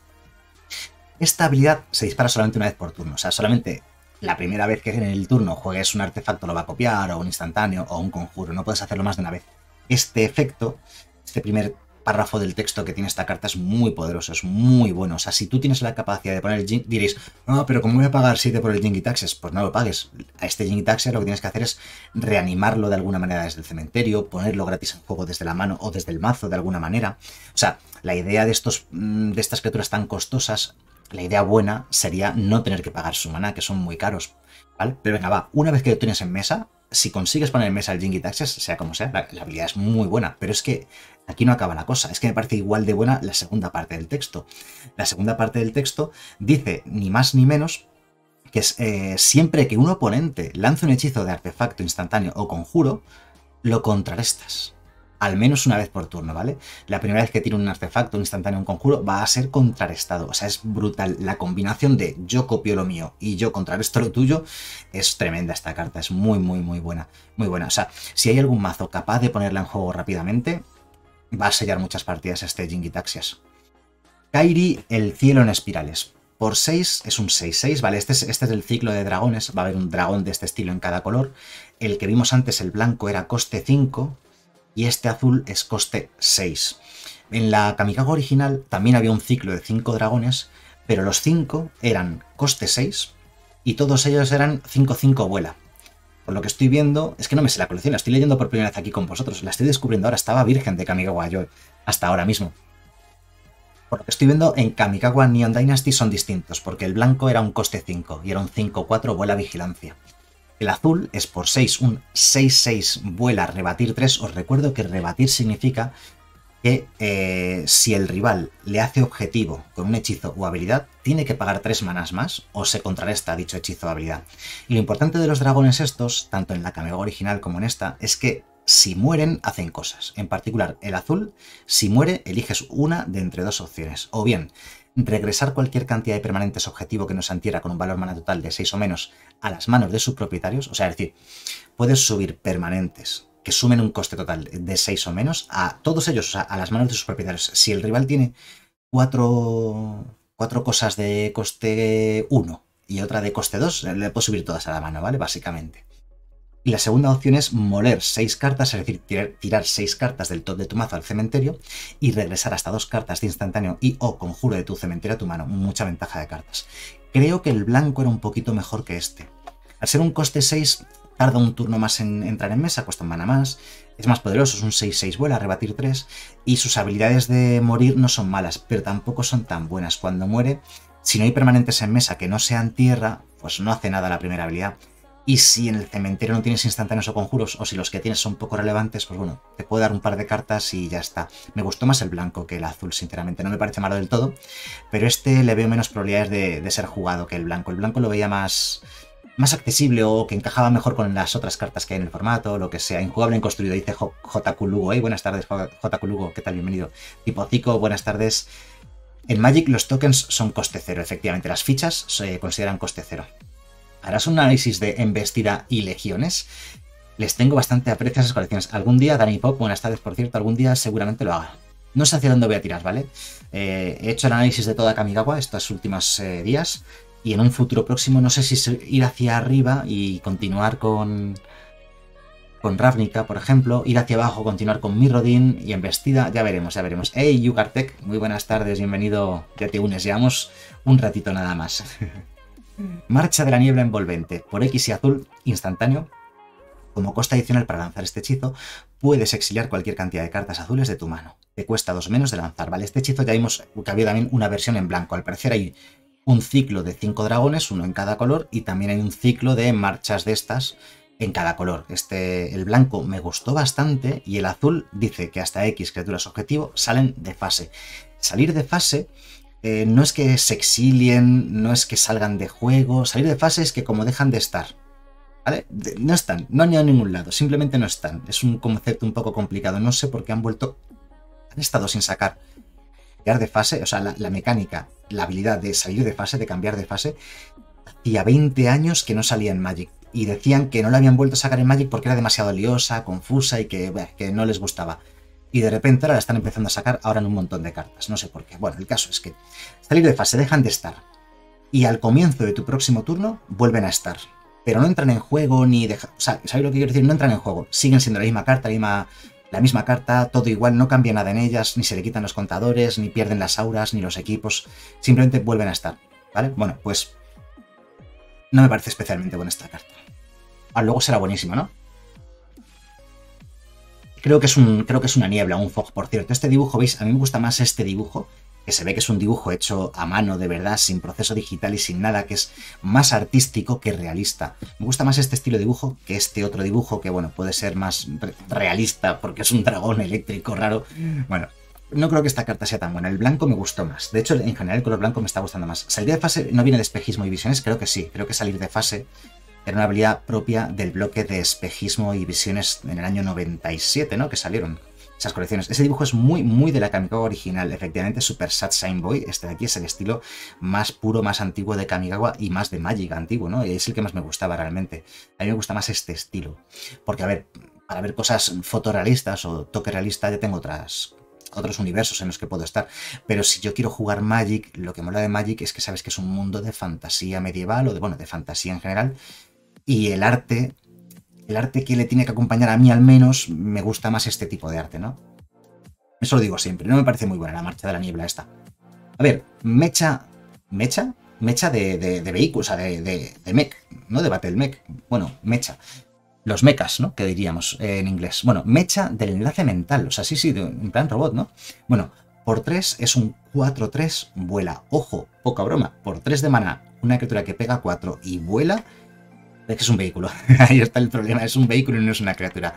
B: Esta habilidad se dispara solamente una vez por turno. O sea, solamente la primera vez que en el turno juegues un artefacto lo va a copiar, o un instantáneo, o un conjuro. No puedes hacerlo más de una vez. Este efecto, este primer párrafo del texto que tiene esta carta es muy poderoso, es muy bueno. O sea, si tú tienes la capacidad de poner el Jing, diréis, no, pero ¿cómo voy a pagar 7 por el Jingy Taxes? Pues no lo pagues. A este Jingy Taxes lo que tienes que hacer es reanimarlo de alguna manera desde el cementerio, ponerlo gratis en juego desde la mano o desde el mazo de alguna manera. O sea, la idea de, estos, mm, de estas criaturas tan costosas la idea buena sería no tener que pagar su mana, que son muy caros. ¿Vale? Pero venga, va, una vez que lo tienes en mesa, si consigues poner mesa el Jingy Taxes, sea como sea, la, habilidad es muy buena. Pero es que aquí no acaba la cosa. Es que me parece igual de buena la segunda parte del texto. La segunda parte del texto dice ni más ni menos que es, eh, siempre que un oponente lance un hechizo de artefacto instantáneo o conjuro, lo contrarrestas. Al menos una vez por turno, ¿vale? La primera vez que tire un artefacto, un instantáneo, un conjuro, va a ser contrarrestado. O sea, es brutal. La combinación de yo copio lo mío y yo contrarresto lo tuyo es tremenda esta carta. Es muy, muy, muy buena. Muy buena. O sea, si hay algún mazo capaz de ponerla en juego rápidamente, va a sellar muchas partidas este Jingy Taxias. Kairi, el cielo en espirales por 6 es un 6-6, ¿vale? Este es, este es el ciclo de dragones, va a haber un dragón de este estilo en cada color. El que vimos antes, el blanco, era coste 5 y este azul es coste 6. En la Kamikaze original también había un ciclo de 5 dragones, pero los 5 eran coste 6 y todos ellos eran 5-5 vuela. Por lo que estoy viendo, es que no me sé la colección, la estoy leyendo por primera vez aquí con vosotros, la estoy descubriendo ahora, estaba virgen de Kamigawa yo hasta ahora mismo. Por lo que estoy viendo, en Kamikawa Neon Dynasty son distintos, porque el blanco era un coste 5 y era un 5-4 vuela vigilancia. El azul es por 6, un 6-6 vuela rebatir 3. Os recuerdo que rebatir significa que eh, si el rival le hace objetivo con un hechizo o habilidad, tiene que pagar 3 manas más o se contrarresta dicho hechizo o habilidad. Y lo importante de los dragones estos, tanto en la Kamikawa original como en esta, es que si mueren, hacen cosas. En particular, el azul, si muere, eliges una de entre dos opciones. O bien, regresar cualquier cantidad de permanentes objetivo que nos antiera con un valor mana total de 6 o menos a las manos de sus propietarios. O sea, decir, puedes subir permanentes que sumen un coste total de 6 o menos a todos ellos, o sea, a las manos de sus propietarios. Si el rival tiene cuatro, cuatro cosas de coste 1 y otra de coste 2, le puedo subir todas a la mano, ¿vale? Básicamente. Y la segunda opción es moler seis cartas, es decir, tirar, seis cartas del top de tu mazo al cementerio y regresar hasta dos cartas de instantáneo y o conjuro de tu cementerio a tu mano. Mucha ventaja de cartas. Creo que el blanco era un poquito mejor que este. Al ser un coste 6, tarda un turno más en entrar en mesa, cuesta un mana más, es más poderoso, es un 6-6 vuela, rebatir 3, y sus habilidades de morir no son malas, pero tampoco son tan buenas. Cuando muere, si no hay permanentes en mesa que no sean tierra, pues no hace nada la primera habilidad. Y si en el cementerio no tienes instantáneos o conjuros, o si los que tienes son poco relevantes, pues bueno, te puedo dar un par de cartas y ya está. Me gustó más el blanco que el azul, sinceramente. No me parece malo del todo, pero este le veo menos probabilidades de, ser jugado que el blanco. El blanco lo veía más, más accesible o que encajaba mejor con las otras cartas que hay en el formato, lo que sea. Injugable en construido, dice JQ Lugo. Buenas tardes, JQ Lugo, ¿qué tal? Bienvenido. Tipo Zico, buenas tardes. En Magic los tokens son coste cero, efectivamente. Las fichas se consideran coste cero harás un análisis de embestida y legiones. Les tengo bastante aprecio a esas colecciones. Algún día, Dani Pop, buenas tardes, por cierto, algún día seguramente lo haga. No sé hacia dónde voy a tirar, ¿vale? Eh, he hecho el análisis de toda Kamigawa estos últimos eh, días y en un futuro próximo no sé si ir hacia arriba y continuar con con Ravnica, por ejemplo, ir hacia abajo, continuar con Mirrodin y embestida, ya veremos, ya veremos. Hey, Yugartek, muy buenas tardes, bienvenido, ya te unes, llevamos un ratito nada más. Marcha de la niebla envolvente por X y azul instantáneo. Como costa adicional para lanzar este hechizo, puedes exiliar cualquier cantidad de cartas azules de tu mano. Te cuesta dos menos de lanzar, ¿vale? Este hechizo ya vimos que había también una versión en blanco. Al parecer hay un ciclo de cinco dragones, uno en cada color, y también hay un ciclo de marchas de estas en cada color. Este, el blanco me gustó bastante y el azul dice que hasta X criaturas objetivo salen de fase. Salir de fase eh, no es que se exilien, no es que salgan de juego, salir de fase es que como dejan de estar. ¿Vale? no están, no han ido a ningún lado, simplemente no están. Es un concepto un poco complicado, no sé por qué han vuelto, han estado sin sacar. Cambiar de fase, o sea, la, mecánica, la habilidad de salir de fase, de cambiar de fase, hacía 20 años que no salía en Magic. Y decían que no la habían vuelto a sacar en Magic porque era demasiado liosa, confusa y que, que no les gustaba y de repente ahora la están empezando a sacar ahora en un montón de cartas. No sé por qué. Bueno, el caso es que salir de fase dejan de estar y al comienzo de tu próximo turno vuelven a estar. Pero no entran en juego ni dejan... O sea, ¿sabéis lo que quiero decir? No entran en juego. Siguen siendo la misma carta, la misma, la misma carta, todo igual, no cambia nada en ellas, ni se le quitan los contadores, ni pierden las auras, ni los equipos. Simplemente vuelven a estar. ¿Vale? Bueno, pues no me parece especialmente buena esta carta. Ah, luego será buenísima, ¿no? Creo que, es un, creo que es una niebla, un fog, por cierto. Este dibujo, ¿veis? A mí me gusta más este dibujo que se ve que es un dibujo hecho a mano de verdad, sin proceso digital y sin nada, que es más artístico que realista. Me gusta más este estilo de dibujo que este otro dibujo, que bueno, puede ser más realista porque es un dragón eléctrico raro. Bueno, no creo que esta carta sea tan buena. El blanco me gustó más. De hecho, en general el color blanco me está gustando más. Salir de fase no viene de espejismo y visiones, creo que sí. Creo que salir de fase era una habilidad propia del bloque de espejismo y visiones en el año 97, ¿no? Que salieron esas colecciones. Ese dibujo es muy, muy de la Kamigawa original. Efectivamente, Super Sad Shine Boy, este de aquí es el estilo más puro, más antiguo de Kamigawa y más de Magic antiguo, ¿no? Es el que más me gustaba realmente. A mí me gusta más este estilo. Porque, a ver, para ver cosas fotorealistas o toque realista ya tengo otras otros universos en los que puedo estar. Pero si yo quiero jugar Magic, lo que mola de Magic es que sabes que es un mundo de fantasía medieval o de, bueno, de fantasía en general. Y el arte el arte que le tiene que acompañar a mí al menos, me gusta más este tipo de arte, ¿no? Eso lo digo siempre, no me parece muy buena la marcha de la niebla esta. A ver, mecha... ¿Mecha? Mecha de, de, de vehículos, o sea, de, de, mech, ¿no? De Battle Mech. Bueno, mecha. Los mechas, ¿no? Que diríamos en inglés. Bueno, mecha del enlace mental. O sea, sí, sí, en plan robot, ¿no? Bueno, por 3 es un 4-3, vuela. Ojo, poca broma. Por 3 de mana, una criatura que pega 4 y vuela, es que es un vehículo. Ahí está el problema. Es un vehículo y no es una criatura.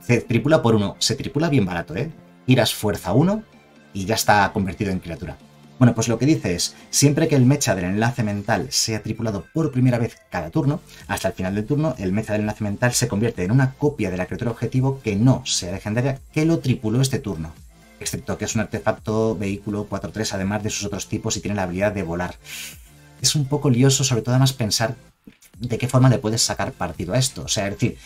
B: Se tripula por uno. Se tripula bien barato, ¿eh? Tiras fuerza 1 y ya está convertido en criatura. Bueno, pues lo que dice es, siempre que el mecha del enlace mental sea tripulado por primera vez cada turno, hasta el final del turno, el mecha del enlace mental se convierte en una copia de la criatura objetivo que no sea legendaria que lo tripuló este turno. Excepto que es un artefacto vehículo 4-3, además de sus otros tipos, y tiene la habilidad de volar. Es un poco lioso, sobre todo además pensar de qué forma le puedes sacar partido a esto. O sea, es decir,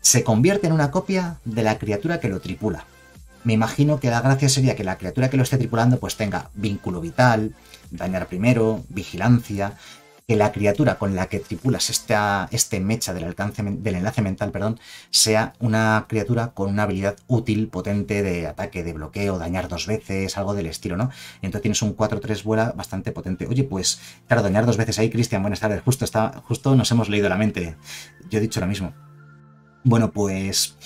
B: se convierte en una copia de la criatura que lo tripula. Me imagino que la gracia sería que la criatura que lo esté tripulando pues tenga vínculo vital, dañar primero, vigilancia, que la criatura con la que tripulas esta, este mecha del, alcance, del enlace mental perdón, sea una criatura con una habilidad útil, potente de ataque, de bloqueo, dañar dos veces, algo del estilo, ¿no? Entonces tienes un 4-3 vuela bastante potente. Oye, pues, claro, dañar dos veces ahí, Cristian, buenas tardes. Justo, justo nos hemos leído la mente. Yo he dicho lo mismo. Bueno, pues...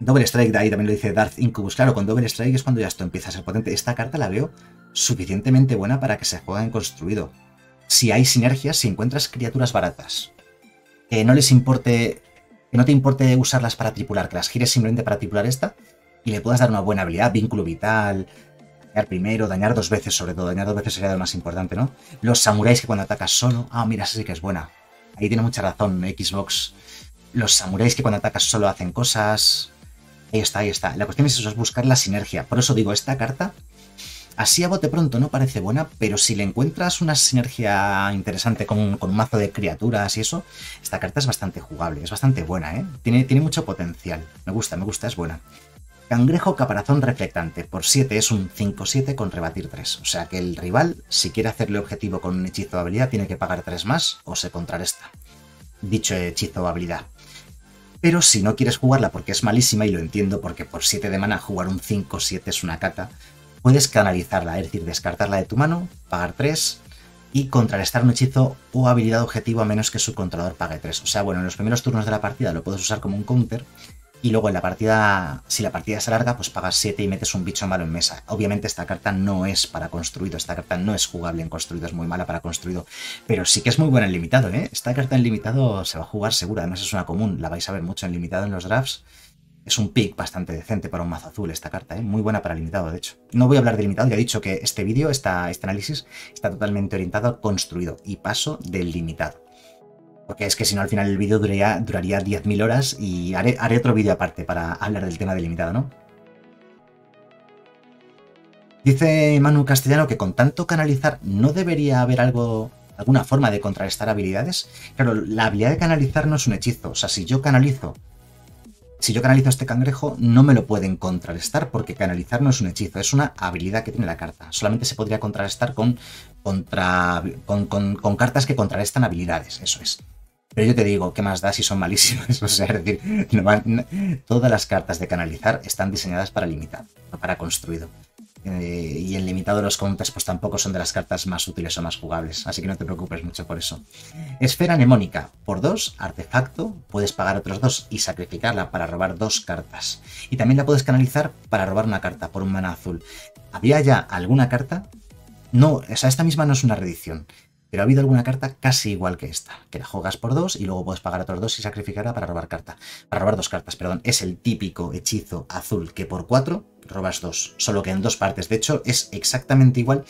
B: Double Strike, de ahí también lo dice Darth Incubus. Claro, con Double Strike es cuando ya esto empieza a ser potente. Esta carta la veo suficientemente buena para que se juegue en construido si hay sinergias, si encuentras criaturas baratas, que no les importe, que no te importe usarlas para tripular, que las gires simplemente para tripular esta, y le puedas dar una buena habilidad, vínculo vital, dañar primero, dañar dos veces, sobre todo, dañar dos veces sería lo más importante, ¿no? Los samuráis que cuando atacas solo, ah, mira, esa sí que es buena. Ahí tiene mucha razón Xbox. Los samuráis que cuando atacas solo hacen cosas. Ahí está, ahí está. La cuestión es eso, es buscar la sinergia. Por eso digo, esta carta Así a bote pronto no parece buena, pero si le encuentras una sinergia interesante con, un mazo de criaturas y eso, esta carta es bastante jugable, es bastante buena, ¿eh? Tiene, mucho potencial. Me gusta, me gusta, es buena. Cangrejo Caparazón Reflectante. Por 7 es un 5-7 con rebatir 3. O sea que el rival, si quiere hacerle objetivo con un hechizo o habilidad, tiene que pagar 3 más o se contrarresta. Dicho hechizo o habilidad. Pero si no quieres jugarla porque es malísima, y lo entiendo porque por 7 de mana jugar un 5-7 es una caca, puedes canalizarla, es decir, descartarla de tu mano, pagar 3 y contrarrestar un hechizo o habilidad objetivo a menos que su controlador pague 3. O sea, bueno, en los primeros turnos de la partida lo puedes usar como un counter y luego en la partida, si la partida es larga, pues pagas 7 y metes un bicho malo en mesa. Obviamente esta carta no es para construido, esta carta no es jugable en construido, es muy mala para construido, pero sí que es muy buena en limitado, ¿eh? Esta carta en limitado se va a jugar segura, además es una común, la vais a ver mucho en limitado en los drafts es un pick bastante decente para un mazo azul esta carta, ¿eh? muy buena para limitado, de hecho. No voy a hablar de limitado, ya he dicho que este vídeo, este análisis, está totalmente orientado a construido y paso del limitado. Porque es que si no, al final el vídeo duraría, duraría 10.000 horas y haré, haré otro vídeo aparte para hablar del tema del limitado, ¿no? Dice Manu Castellano que con tanto canalizar no debería haber algo, alguna forma de contrarrestar habilidades. Claro, la habilidad de canalizar no es un hechizo. O sea, si yo canalizo si yo canalizo este cangrejo, no me lo pueden contrarrestar porque canalizar no es un hechizo, es una habilidad que tiene la carta. Solamente se podría contrarrestar con, con, cartas que contrarrestan habilidades, eso es. Pero yo te digo, ¿qué más da si son malísimas? O sea, es decir, todas las cartas de canalizar están diseñadas para limitar, no para construido. Eh, y en limitado los counters pues tampoco son de las cartas más útiles o más jugables, así que no te preocupes mucho por eso. Esfera mnemónica, por dos, artefacto, puedes pagar otros dos y sacrificarla para robar dos cartas. Y también la puedes canalizar para robar una carta por un mana azul. ¿Había ya alguna carta? No, o sea, esta misma no es una reedición. Pero ha habido alguna carta casi igual que esta, que la juegas por dos y luego puedes pagar otros dos y sacrificarla para robar carta. Para robar dos cartas, perdón. Es el típico hechizo azul que por cuatro robas dos, solo que en dos partes. De hecho, es exactamente igual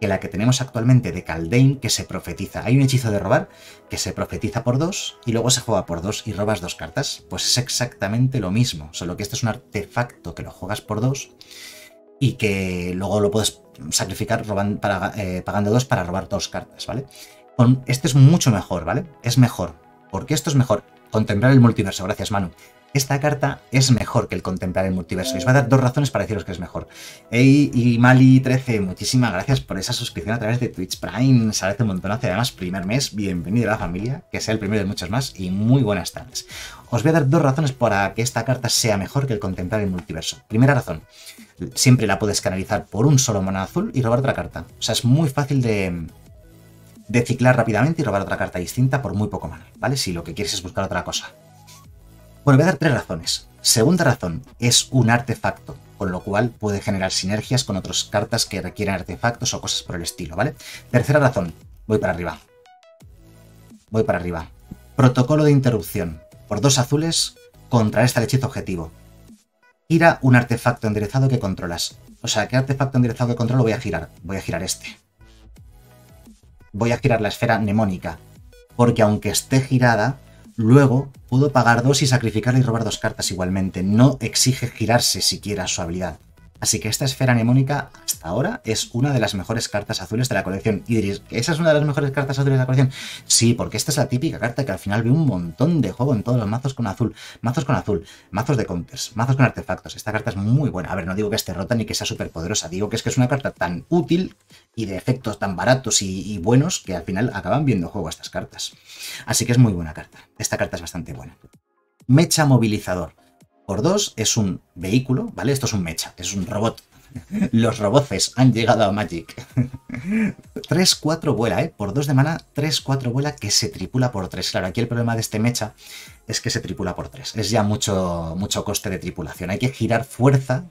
B: que la que tenemos actualmente de Caldein que se profetiza. Hay un hechizo de robar que se profetiza por dos y luego se juega por dos y robas dos cartas. Pues es exactamente lo mismo, solo que este es un artefacto que lo juegas por dos y que luego lo puedes sacrificar eh, pagando dos para robar dos cartas, ¿vale? Con, este es mucho mejor, ¿vale? Es mejor. ¿Por qué esto es mejor? Contemplar el multiverso, gracias Manu. Esta carta es mejor que el contemplar el multiverso. Y os voy a dar dos razones para deciros que es mejor. Ey y Mali13, muchísimas gracias por esa suscripción a través de Twitch Prime. Se agradece un montón. Hace además primer mes. Bienvenido a la familia, que sea el primero de muchos más. Y muy buenas tardes. Os voy a dar dos razones para que esta carta sea mejor que el contemplar el multiverso. Primera razón siempre la puedes canalizar por un solo mana azul y robar otra carta. O sea, es muy fácil de, de ciclar rápidamente y robar otra carta distinta por muy poco mana, ¿vale? Si lo que quieres es buscar otra cosa. Bueno, voy a dar tres razones. Segunda razón, es un artefacto, con lo cual puede generar sinergias con otras cartas que requieren artefactos o cosas por el estilo, ¿vale? Tercera razón, voy para arriba. Voy para arriba. Protocolo de interrupción. Por dos azules, contrarresta el hechizo objetivo gira un artefacto enderezado que controlas. O sea, ¿qué artefacto enderezado que controlo voy a girar? Voy a girar este. Voy a girar la esfera mnemónica. Porque aunque esté girada, luego puedo pagar dos y sacrificarla y robar dos cartas igualmente. No exige girarse siquiera su habilidad. Así que esta esfera mnemónica hasta ahora es una de las mejores cartas azules de la colección. Y diréis, ¿esa es una de las mejores cartas azules de la colección? Sí, porque esta es la típica carta que al final ve un montón de juego en todos los mazos con azul. Mazos con azul, mazos de counters, mazos con artefactos. Esta carta es muy buena. A ver, no digo que esté rota ni que sea súper poderosa, digo que es que es una carta tan útil y de efectos tan baratos y buenos que al final acaban viendo juego estas cartas. Así que es muy buena carta. Esta carta es bastante buena. Mecha movilizador por dos es un vehículo, ¿vale? Esto es un mecha, es un robot. Los roboces han llegado a Magic. 3-4 vuela, ¿eh? Por dos de mana, 3-4 vuela que se tripula por 3. Claro, aquí el problema de este mecha es que se tripula por 3. Es ya mucho, mucho coste de tripulación. Hay que girar fuerza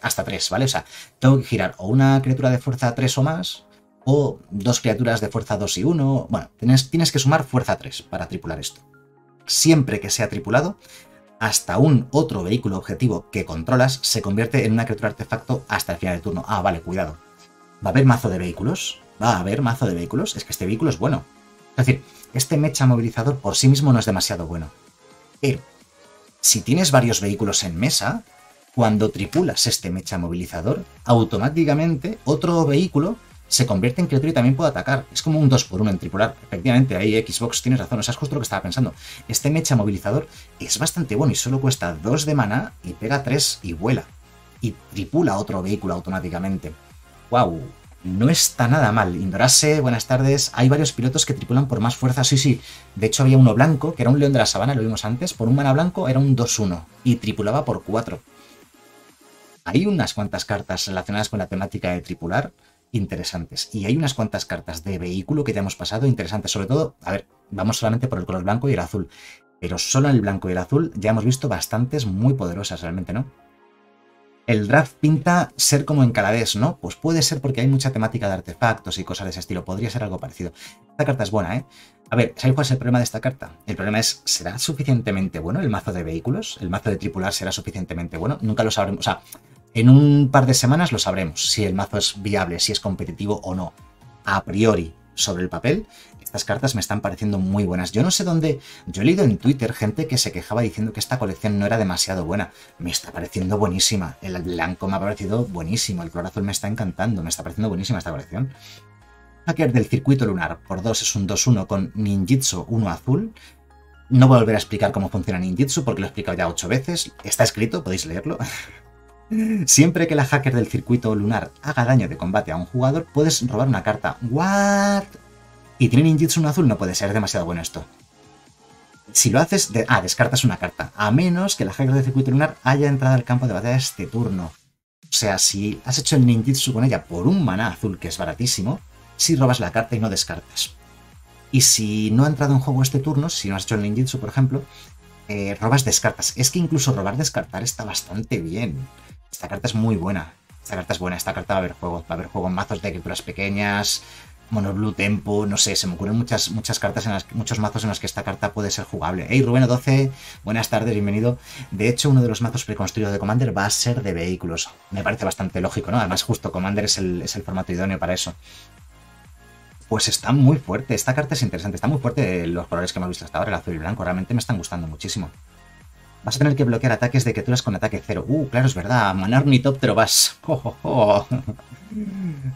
B: hasta 3, ¿vale? O sea, tengo que girar o una criatura de fuerza 3 o más, o dos criaturas de fuerza 2 y 1. Bueno, tienes, tienes que sumar fuerza 3 para tripular esto. Siempre que sea tripulado, hasta un otro vehículo objetivo que controlas se convierte en una criatura artefacto hasta el final del turno. Ah, vale, cuidado. ¿Va a haber mazo de vehículos? ¿Va a haber mazo de vehículos? Es que este vehículo es bueno. Es decir, este mecha movilizador por sí mismo no es demasiado bueno. Pero, si tienes varios vehículos en mesa, cuando tripulas este mecha movilizador, automáticamente otro vehículo se convierte en criatura y también puede atacar. Es como un 2x1 en tripular. Efectivamente, ahí Xbox tienes razón, o sea, es justo lo que estaba pensando. Este mecha movilizador es bastante bueno y solo cuesta 2 de mana y pega 3 y vuela. Y tripula otro vehículo automáticamente. ¡Wow! No está nada mal. Indorase, buenas tardes. Hay varios pilotos que tripulan por más fuerza. Sí, sí. De hecho, había uno blanco, que era un león de la sabana, lo vimos antes. Por un mana blanco era un 2-1 y tripulaba por 4. Hay unas cuantas cartas relacionadas con la temática de tripular interesantes. Y hay unas cuantas cartas de vehículo que ya hemos pasado interesantes. Sobre todo, a ver, vamos solamente por el color blanco y el azul. Pero solo en el blanco y el azul ya hemos visto bastantes muy poderosas realmente, ¿no? El draft pinta ser como en Caladés, ¿no? Pues puede ser porque hay mucha temática de artefactos y cosas de ese estilo. Podría ser algo parecido. Esta carta es buena, ¿eh? A ver, ¿sabéis cuál es el problema de esta carta? El problema es, ¿será suficientemente bueno el mazo de vehículos? ¿El mazo de tripular será suficientemente bueno? Nunca lo sabremos. O sea, en un par de semanas lo sabremos, si el mazo es viable, si es competitivo o no. A priori, sobre el papel, estas cartas me están pareciendo muy buenas. Yo no sé dónde... Yo he leído en Twitter gente que se quejaba diciendo que esta colección no era demasiado buena. Me está pareciendo buenísima. El blanco me ha parecido buenísimo. El color azul me está encantando. Me está pareciendo buenísima esta colección. Hacker del circuito lunar. Por 2 es un 2-1 con ninjitsu 1 azul. No voy a volver a explicar cómo funciona ninjitsu porque lo he explicado ya 8 veces. Está escrito, podéis leerlo. Siempre que la hacker del circuito lunar haga daño de combate a un jugador, puedes robar una carta. ¿What? Y tiene ninjitsu un azul, no puede ser demasiado bueno esto. Si lo haces, ah, descartas una carta. A menos que la hacker del circuito lunar haya entrado al campo de batalla este turno. O sea, si has hecho el ninjitsu con ella por un maná azul, que es baratísimo, si robas la carta y no descartas. Y si no ha entrado en juego este turno, si no has hecho el ninjitsu, por ejemplo, eh, robas descartas. Es que incluso robar descartar está bastante bien. Esta carta es muy buena. Esta carta es buena, esta carta va a haber juego. Va a haber juego en mazos de criaturas pequeñas, Mono Blue Tempo, no sé, se me ocurren muchas, muchas cartas en las muchos mazos en los que esta carta puede ser jugable. Hey Rubén 12, buenas tardes, bienvenido. De hecho, uno de los mazos preconstruidos de Commander va a ser de vehículos. Me parece bastante lógico, ¿no? Además, justo Commander es el, es el formato idóneo para eso pues está muy fuerte. Esta carta es interesante, está muy fuerte los colores que hemos visto hasta ahora, el azul y el blanco. Realmente me están gustando muchísimo. Vas a tener que bloquear ataques de criaturas con ataque cero. Uh, claro, es verdad. Maná ornitóptero vas.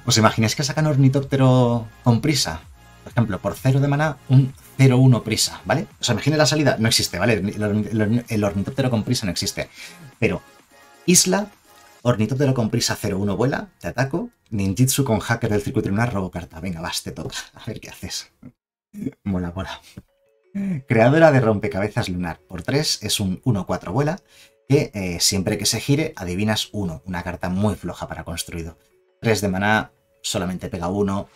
B: ¿Os imagináis que sacan ornitóptero con prisa? Por ejemplo, por cero de maná, un 0-1 prisa, ¿vale? ¿Os imagináis la salida? No existe, ¿vale? El, ornitóptero con prisa no existe. Pero, isla, ornitóptero con prisa 0-1 vuela, te ataco, Ninjitsu con hacker del circuito lunar, robo carta. Venga, vas, te. A ver qué haces. Mola, mola. Creadora de rompecabezas lunar. Por 3 es un 1-4 vuela. Que eh, siempre que se gire, adivinas 1. Una carta muy floja para construido. 3 de maná, solamente pega 1.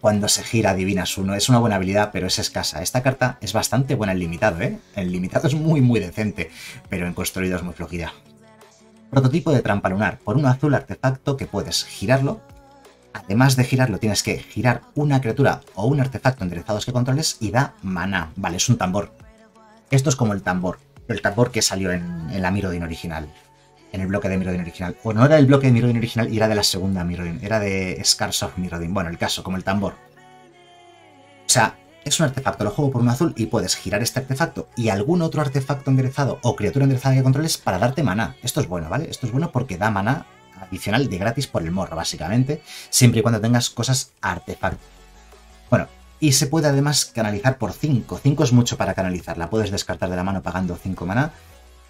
B: Cuando se gira, adivinas 1. Es una buena habilidad, pero es escasa. Esta carta es bastante buena en limitado, ¿eh? En limitado es muy, muy decente. Pero en construido es muy flojilla. Prototipo de trampa lunar. Por un azul artefacto que puedes girarlo. Además de girarlo, tienes que girar una criatura o un artefacto enderezados que controles y da maná. Vale, es un tambor. Esto es como el tambor. El tambor que salió en, la Mirrodin original. En el bloque de Mirrodin original. O no era el bloque de Mirrodin original y era de la segunda Mirrodin. Era de Scars of Mirrodin. Bueno, el caso, como el tambor. O sea, es un artefacto, lo juego por un azul y puedes girar este artefacto y algún otro artefacto enderezado o criatura enderezada que controles para darte maná. Esto es bueno, ¿vale? Esto es bueno porque da maná adicional de gratis por el morro, básicamente, siempre y cuando tengas cosas artefacto. Bueno, y se puede además canalizar por 5. 5 es mucho para canalizarla, puedes descartar de la mano pagando 5 maná.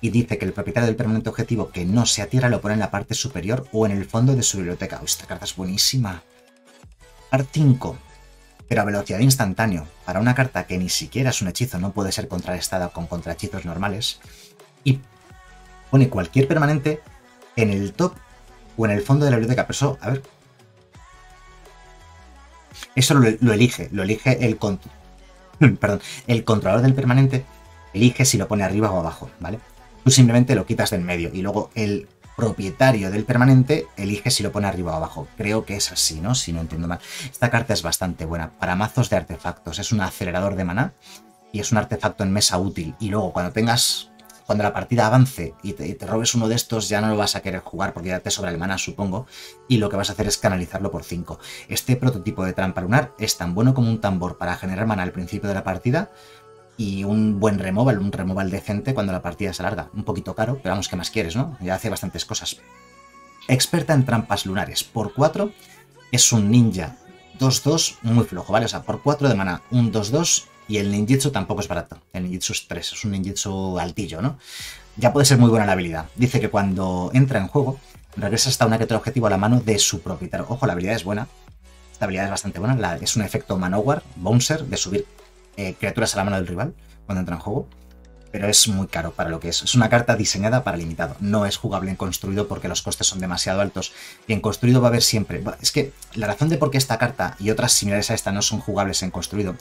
B: Y dice que el propietario del permanente objetivo que no sea tierra lo pone en la parte superior o en el fondo de su biblioteca. esta carta es buenísima. Art 5 pero a velocidad instantáneo, para una carta que ni siquiera es un hechizo, no puede ser contrarrestada con contrahechizos normales, y pone cualquier permanente en el top o en el fondo de la biblioteca. Pero eso, a ver. Eso lo, elige, lo elige el, perdón, el controlador del permanente, elige si lo pone arriba o abajo, ¿vale? Tú simplemente lo quitas del medio y luego el propietario del permanente elige si lo pone arriba o abajo. Creo que es así, ¿no? Si no entiendo mal. Esta carta es bastante buena. Para mazos de artefactos. Es un acelerador de maná y es un artefacto en mesa útil. Y luego cuando tengas... Cuando la partida avance y te, robes uno de estos, ya no lo vas a querer jugar porque ya te sobra el mana, supongo, y lo que vas a hacer es canalizarlo por 5. Este prototipo de trampa lunar es tan bueno como un tambor para generar mana al principio de la partida, y un buen removal, un removal decente cuando la partida se alarga. Un poquito caro, pero vamos, ¿qué más quieres, no? Ya hace bastantes cosas. Experta en trampas lunares. Por 4 es un ninja 2-2 muy flojo, ¿vale? O sea, por 4 de mana, un 2-2 y el ninjitsu tampoco es barato. El ninjitsu es 3, es un ninjitsu altillo, ¿no? Ya puede ser muy buena la habilidad. Dice que cuando entra en juego, regresa hasta una criatura objetivo a la mano de su propietario. Ojo, la habilidad es buena. Esta habilidad es bastante buena. es un efecto Manowar, Bouncer, de subir eh, criaturas a la mano del rival cuando entra en juego, pero es muy caro para lo que es. Es una carta diseñada para limitado, no es jugable en construido porque los costes son demasiado altos y en construido va a haber siempre... Es que la razón de por qué esta carta y otras similares a esta no son jugables en construido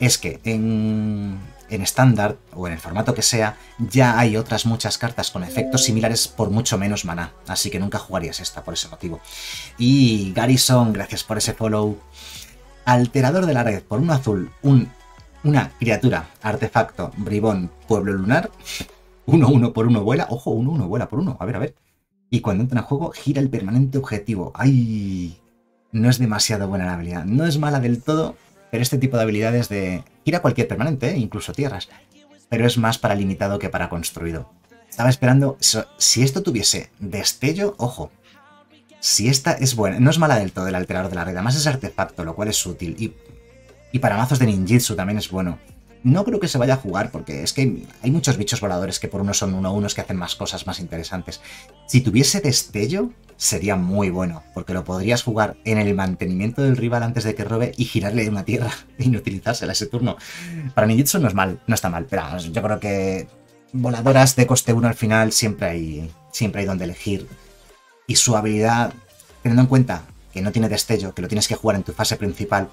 B: es que en estándar o en el formato que sea, ya hay otras muchas cartas con efectos similares por mucho menos maná, así que nunca jugarías esta por ese motivo. Y Garrison, gracias por ese follow. Alterador de la red por un azul, un una criatura, artefacto, bribón, pueblo lunar, uno uno por uno vuela, ojo, uno uno vuela por uno, a ver, a ver. Y cuando entra en juego, gira el permanente objetivo. ¡Ay! No es demasiado buena la habilidad. No es mala del todo, pero este tipo de habilidades de... Gira cualquier permanente, ¿eh? incluso tierras. Pero es más para limitado que para construido. Estaba esperando... Si esto tuviese destello, ojo. Si esta es buena... No es mala del todo el alterador de la red. Además es artefacto, lo cual es útil. Y y para mazos de ninjitsu también es bueno. No creo que se vaya a jugar porque es que hay muchos bichos voladores que por uno son uno unos que hacen más cosas más interesantes. Si tuviese destello, sería muy bueno, porque lo podrías jugar en el mantenimiento del rival antes de que robe y girarle una tierra e inutilizársela ese turno. Para ninjitsu no es mal, no está mal, pero yo creo que voladoras de coste 1 al final siempre hay, siempre hay donde elegir. Y su habilidad, teniendo en cuenta que no tiene destello, que lo tienes que jugar en tu fase principal,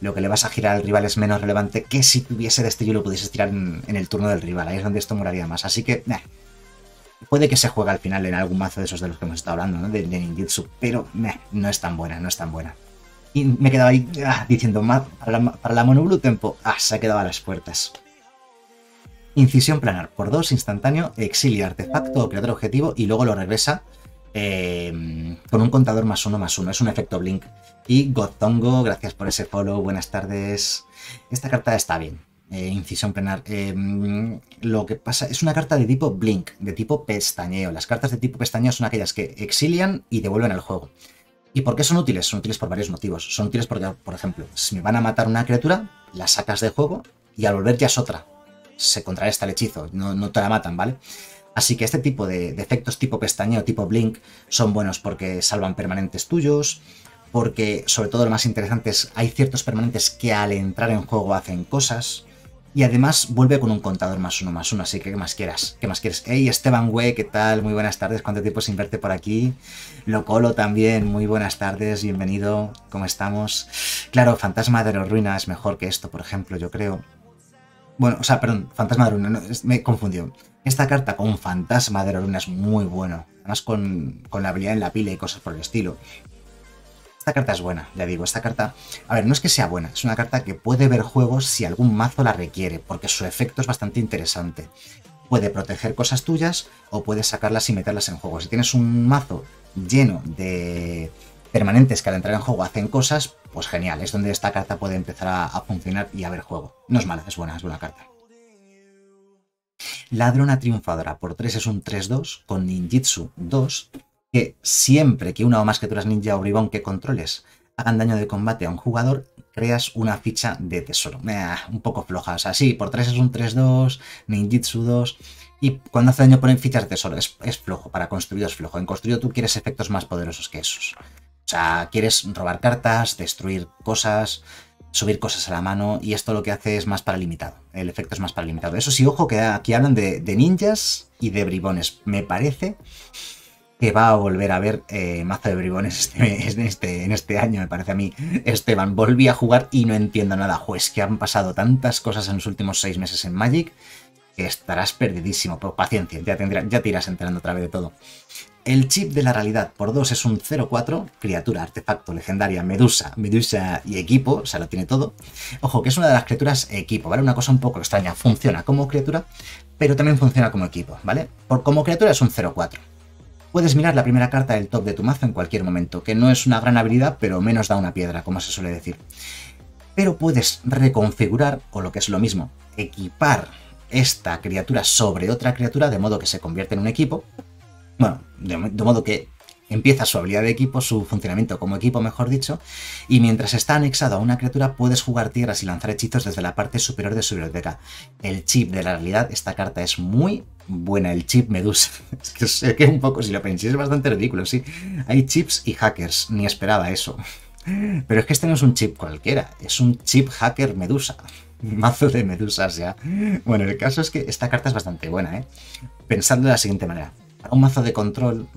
B: lo que le vas a girar al rival es menos relevante que si tuviese destello y lo pudieses tirar en, el turno del rival. Ahí es donde esto moraría más. Así que, puede que se juegue al final en algún mazo de esos de los que hemos estado hablando, ¿no? de, ninjutsu, pero no es tan buena, no es tan buena. Y me quedaba ahí ah, diciendo, para la, para la Mono Blue Tempo, ah, se ha quedado a las puertas. Incisión planar por dos, instantáneo, exilia artefacto o creador objetivo y luego lo regresa eh, con un contador más uno más uno. Es un efecto blink. Y Gozongo, gracias por ese follow, buenas tardes. Esta carta está bien. Eh, incisión plenar. Eh, lo que pasa es una carta de tipo blink, de tipo pestañeo. Las cartas de tipo pestañeo son aquellas que exilian y devuelven al juego. ¿Y por qué son útiles? Son útiles por varios motivos. Son útiles porque, por ejemplo, si me van a matar una criatura, la sacas de juego y al volver ya es otra. Se contrarresta el hechizo, no, no te la matan, ¿vale? Así que este tipo de, efectos tipo pestañeo, tipo blink, son buenos porque salvan permanentes tuyos, porque sobre todo lo más interesante es, hay ciertos permanentes que al entrar en juego hacen cosas, y además vuelve con un contador más uno más uno, así que ¿qué más quieras? ¿Qué más quieres? Hey Esteban Güey, ¿qué tal? Muy buenas tardes, ¿cuánto tiempo sin verte por aquí? Locolo también, muy buenas tardes, bienvenido, ¿cómo estamos? Claro, Fantasma de la Ruina es mejor que esto, por ejemplo, yo creo. Bueno, o sea, perdón, Fantasma de la Ruina, me confundió. Esta carta con Fantasma de la Ruina es muy bueno, además con, con la habilidad en la pila y cosas por el estilo. Esta carta es buena, ya digo, esta carta... A ver, no es que sea buena, es una carta que puede ver juegos si algún mazo la requiere, porque su efecto es bastante interesante. Puede proteger cosas tuyas o puedes sacarlas y meterlas en juego. Si tienes un mazo lleno de permanentes que al entrar en juego hacen cosas, pues genial, es donde esta carta puede empezar a, a funcionar y a ver juego. No es mala, es buena, es buena carta. Ladrona Triunfadora por 3 es un 3-2 con Ninjitsu 2 que siempre que una o más criaturas ninja o bribón que controles hagan daño de combate a un jugador, creas una ficha de tesoro. un poco floja. O sea, sí, por 3 es un 3-2, ninjitsu 2. Y cuando hace daño ponen fichas de tesoro. Es, flojo, para construido es flojo. En construido tú quieres efectos más poderosos que esos. O sea, quieres robar cartas, destruir cosas, subir cosas a la mano. Y esto lo que hace es más para limitado. El efecto es más para limitado. Eso sí, ojo, que aquí hablan de, de ninjas y de bribones. Me parece que va a volver a ver eh, mazo de bribones este, en, este, en este año, me parece a mí. Esteban, volví a jugar y no entiendo nada. Pues que han pasado tantas cosas en los últimos seis meses en Magic que estarás perdidísimo. Pero paciencia, ya, tendrá, ya te irás enterando otra vez de todo. El chip de la realidad por 2 es un 0-4, criatura, artefacto, legendaria, medusa, medusa y equipo, o sea, lo tiene todo. Ojo, que es una de las criaturas equipo, ¿vale? Una cosa un poco extraña, funciona como criatura, pero también funciona como equipo, ¿vale? Por, como criatura es un 0-4. Puedes mirar la primera carta del top de tu mazo en cualquier momento, que no es una gran habilidad, pero menos da una piedra, como se suele decir. Pero puedes reconfigurar, o lo que es lo mismo, equipar esta criatura sobre otra criatura de modo que se convierte en un equipo. Bueno, de, modo que empieza su habilidad de equipo, su funcionamiento como equipo, mejor dicho, y mientras está anexado a una criatura puedes jugar tierras y lanzar hechizos desde la parte superior de su biblioteca. El chip de la realidad, esta carta es muy buena, el chip Medusa. Es que sé que un poco, si lo pensáis, es bastante ridículo, sí. Hay chips y hackers, ni esperaba eso. Pero es que este no es un chip cualquiera, es un chip hacker Medusa. Mazo de medusas ya. Bueno, el caso es que esta carta es bastante buena, ¿eh? Pensando de la siguiente manera. Un mazo de control,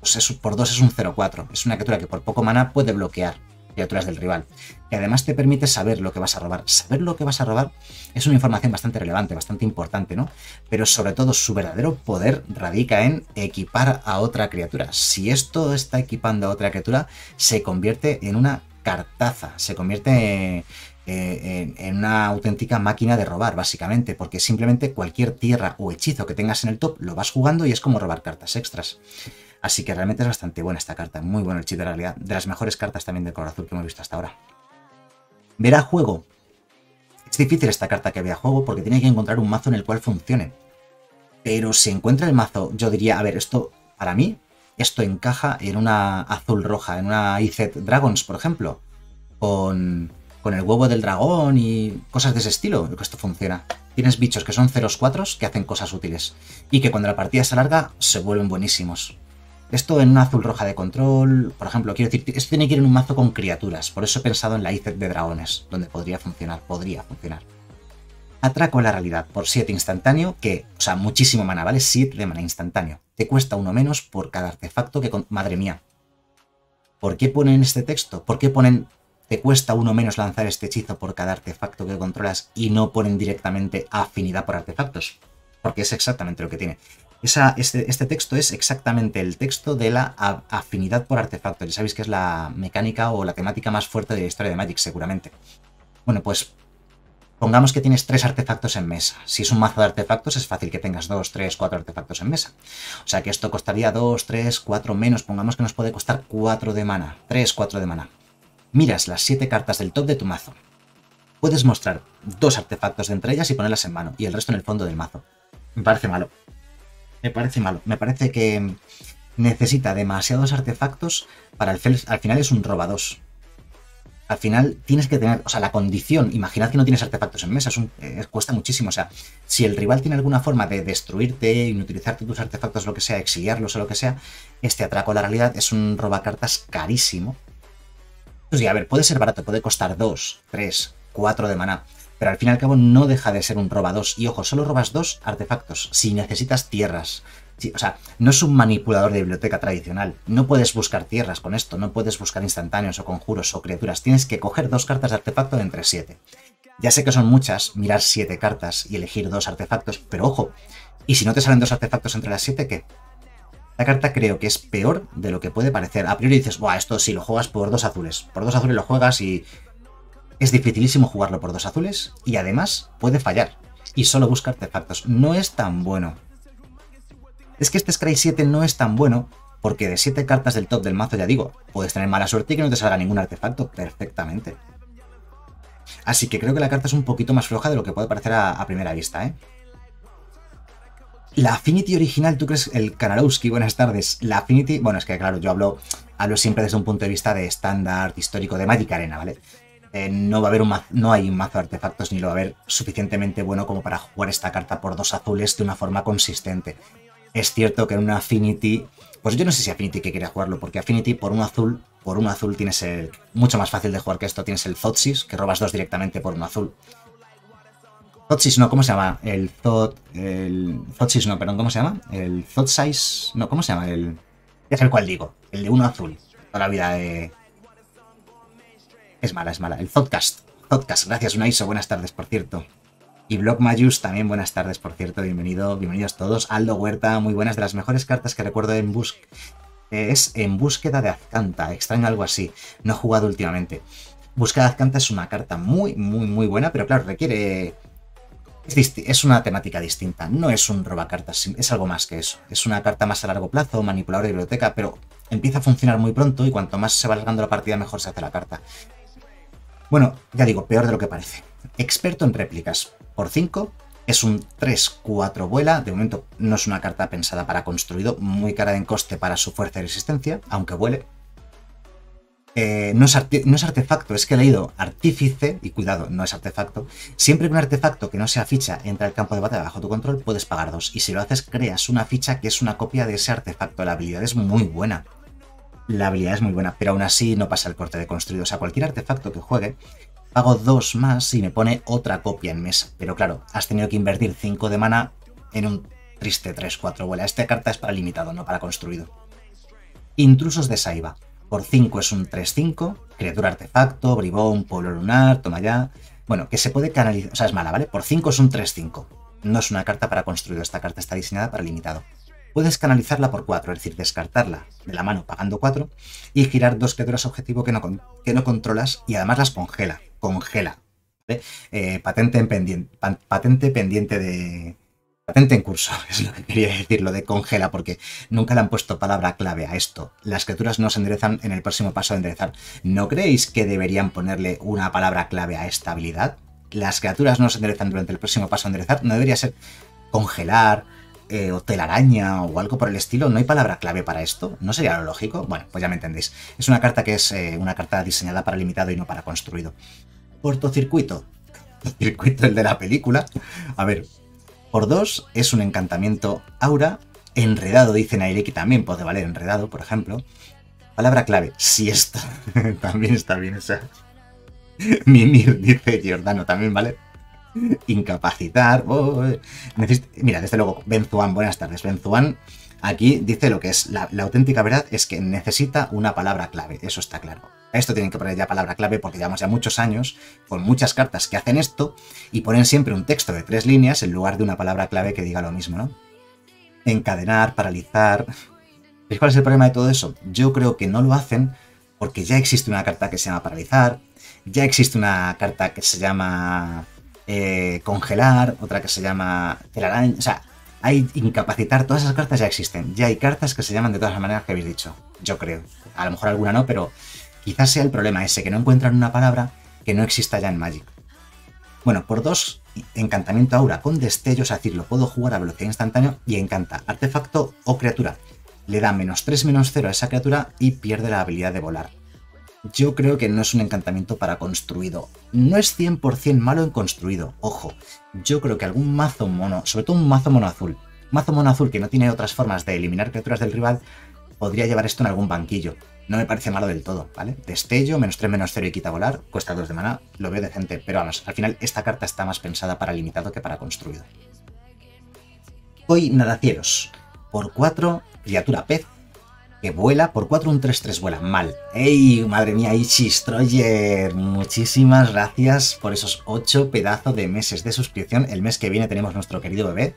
B: pues por 2 es un 0-4. Es una criatura que por poco mana puede bloquear criaturas del rival. Y además te permite saber lo que vas a robar. Saber lo que vas a robar es una información bastante relevante, bastante importante, ¿no? Pero sobre todo su verdadero poder radica en equipar a otra criatura. Si esto está equipando a otra criatura, se convierte en una cartaza, se convierte eh, en una auténtica máquina de robar, básicamente, porque simplemente cualquier tierra o hechizo que tengas en el top lo vas jugando y es como robar cartas extras. Así que realmente es bastante buena esta carta, muy bueno el chip de realidad, de las mejores cartas también de color azul que hemos visto hasta ahora. Verá juego. Es difícil esta carta que vea juego porque tiene que encontrar un mazo en el cual funcione. Pero si encuentra el mazo, yo diría, a ver, esto, para mí, esto encaja en una azul roja, en una IZ Dragons, por ejemplo, con, con el huevo del dragón y cosas de ese estilo, que esto funciona. Tienes bichos que son 0-4 que hacen cosas útiles y que cuando la partida se alarga se vuelven buenísimos. Esto en una azul roja de control, por ejemplo, quiero decir, esto tiene que ir en un mazo con criaturas, por eso he pensado en la IZ de dragones, donde podría funcionar, podría funcionar. Atraco a la realidad por 7 instantáneo, que, o sea, muchísimo mana, ¿vale? 7 de mana instantáneo. Te cuesta uno menos por cada artefacto que... Con... Madre mía. ¿Por qué ponen este texto? ¿Por qué ponen te cuesta uno menos lanzar este hechizo por cada artefacto que controlas y no ponen directamente afinidad por artefactos? Porque es exactamente lo que tiene. Esa, este, este, texto es exactamente el texto de la afinidad por artefactos. Ya sabéis que es la mecánica o la temática más fuerte de la historia de Magic, seguramente. Bueno, pues Pongamos que tienes tres artefactos en mesa. Si es un mazo de artefactos, es fácil que tengas dos, tres, cuatro artefactos en mesa. O sea que esto costaría dos, tres, cuatro menos. Pongamos que nos puede costar cuatro de mana. Tres, cuatro de mana. Miras las siete cartas del top de tu mazo. Puedes mostrar dos artefactos de entre ellas y ponerlas en mano, y el resto en el fondo del mazo. Me parece malo. Me parece malo. Me parece que necesita demasiados artefactos para el al final es un roba al final tienes que tener, o sea, la condición, imaginad que no tienes artefactos en mesa, es cuesta muchísimo, o sea, si el rival tiene alguna forma de destruirte, inutilizarte tus artefactos, lo que sea, exiliarlos o lo que sea, este atraco a la realidad es un robacartas carísimo. Pues ya, a ver, puede ser barato, puede costar 2, 3, 4 de maná, pero al fin y al cabo no deja de ser un roba 2. Y ojo, solo robas dos artefactos. Si necesitas tierras, o sea, no es un manipulador de biblioteca tradicional. No puedes buscar tierras con esto, no puedes buscar instantáneos o conjuros o criaturas. Tienes que coger dos cartas de artefacto entre siete. Ya sé que son muchas, mirar siete cartas y elegir dos artefactos, pero ojo, ¿y si no te salen dos artefactos entre las siete, qué? La carta creo que es peor de lo que puede parecer. A priori dices, Buah, esto sí lo juegas por dos azules. Por dos azules lo juegas y es dificilísimo jugarlo por dos azules y además puede fallar. Y solo busca artefactos. No es tan bueno. Es que este Scry 7 no es tan bueno, porque de 7 cartas del top del mazo, ya digo, puedes tener mala suerte y que no te salga ningún artefacto perfectamente. Así que creo que la carta es un poquito más floja de lo que puede parecer a, primera vista, ¿eh? La Affinity original, ¿tú crees? El Kanarowski, buenas tardes. La Affinity, bueno, es que claro, yo hablo, hablo siempre desde un punto de vista de estándar histórico de Magic Arena, ¿vale? Eh, no va a haber un no hay un mazo de artefactos ni lo va a haber suficientemente bueno como para jugar esta carta por dos azules de una forma consistente. Es cierto que en una Affinity, pues yo no sé si Affinity que quiere jugarlo, porque Affinity por un azul, por un azul tienes el, mucho más fácil de jugar que esto, tienes el Zotsis, que robas dos directamente por un azul. Zotsis no, ¿cómo se llama? El Zot, el Zotsis no, perdón, ¿cómo se llama? El Zotsize, no, ¿cómo se llama? El, es el cual digo, el de uno azul, toda la vida de... Es mala, es mala, el Zotcast. Zotcast, gracias Unaiso, buenas tardes, por cierto. Y Block Mayus, también buenas tardes, por cierto, bienvenido, bienvenidos todos. Aldo Huerta, muy buenas, de las mejores cartas que recuerdo en bus es en búsqueda de Azcanta, extraño algo así, no he jugado últimamente. Búsqueda de Azcanta es una carta muy, muy, muy buena, pero claro, requiere... Es, una temática distinta, no es un robacartas, es algo más que eso. Es una carta más a largo plazo, manipulador de biblioteca, pero empieza a funcionar muy pronto y cuanto más se va alargando la partida, mejor se hace la carta. Bueno, ya digo, peor de lo que parece. Experto en réplicas. Por 5 es un 3-4 vuela. De momento no es una carta pensada para construido, muy cara en coste para su fuerza y resistencia, aunque vuele. Eh, no, es artefacto, es que he leído artífice, y cuidado, no es artefacto. Siempre que un artefacto que no sea ficha entra al campo de batalla bajo tu control, puedes pagar dos. Y si lo haces, creas una ficha que es una copia de ese artefacto. La habilidad es muy buena. La habilidad es muy buena, pero aún así no pasa el corte de construido. O sea, cualquier artefacto que juegue pago dos más y me pone otra copia en mesa. Pero claro, has tenido que invertir 5 de mana en un triste 3-4 vuela. Esta carta es para limitado, no para construido. Intrusos de Saiba. Por 5 es un 3-5, criatura artefacto, bribón, pueblo lunar, toma ya. Bueno, que se puede canalizar, o sea, es mala, ¿vale? Por 5 es un 3-5. No es una carta para construido, esta carta está diseñada para limitado. Puedes canalizarla por 4, es decir, descartarla de la mano pagando 4 y girar dos criaturas objetivo que no, que no controlas y además las congela congela. Eh, patente, patente pendiente de... Patente en curso, es lo que quería decir, lo de congela, porque nunca le han puesto palabra clave a esto. Las criaturas no se enderezan en el próximo paso de enderezar. ¿No creéis que deberían ponerle una palabra clave a esta habilidad? Las criaturas no se enderezan durante el próximo paso de enderezar. ¿No debería ser congelar, eh, o telaraña o algo por el estilo. ¿No hay palabra clave para esto? ¿No sería lo lógico? Bueno, pues ya me entendéis. Es una carta que es eh, una carta diseñada para limitado y no para construido. Cortocircuito. Circuito el de la película. A ver, por dos es un encantamiento aura. Enredado, dice que también puede valer enredado, por ejemplo. Palabra clave, siesta. también está bien, o sea. Mimir, dice Giordano, también vale. Incapacitar. oh, Mira, desde luego, Benzuan, buenas tardes. Benzuan aquí dice lo que es la, auténtica verdad es que necesita una palabra clave, eso está claro. Esto tienen que poner ya palabra clave porque llevamos ya muchos años con muchas cartas que hacen esto y ponen siempre un texto de tres líneas en lugar de una palabra clave que diga lo mismo, ¿no? Encadenar, paralizar. ¿Veis cuál es el problema de todo eso? Yo creo que no lo hacen porque ya existe una carta que se llama paralizar, ya existe una carta que se llama eh, congelar, otra que se llama telaraña, o sea, hay incapacitar, todas esas cartas ya existen, ya hay cartas que se llaman de todas las maneras que habéis dicho, yo creo, a lo mejor alguna no, pero quizás sea el problema ese, que no encuentran una palabra que no exista ya en Magic. Bueno, por dos, encantamiento aura con destello, es decir, lo puedo jugar a velocidad instantánea y encanta artefacto o criatura. Le da menos 3, menos 0 a esa criatura y pierde la habilidad de volar. Yo creo que no es un encantamiento para construido. No es 100% malo en construido, ojo. Yo creo que algún mazo mono, sobre todo un mazo mono azul, mazo mono azul que no tiene otras formas de eliminar criaturas del rival, podría llevar esto en algún banquillo. No me parece malo del todo, ¿vale? Destello, menos 3, menos 0 y quita volar, cuesta 2 de mana, lo veo decente, pero vamos, al final esta carta está más pensada para limitado que para construido. Hoy Nadacieros, por 4, criatura pez, que vuela, por 4 un 3-3 vuela, mal. ¡Ey, madre mía, Ichis Troyer! Muchísimas gracias por esos 8 pedazos de meses de suscripción. El mes que viene tenemos nuestro querido bebé.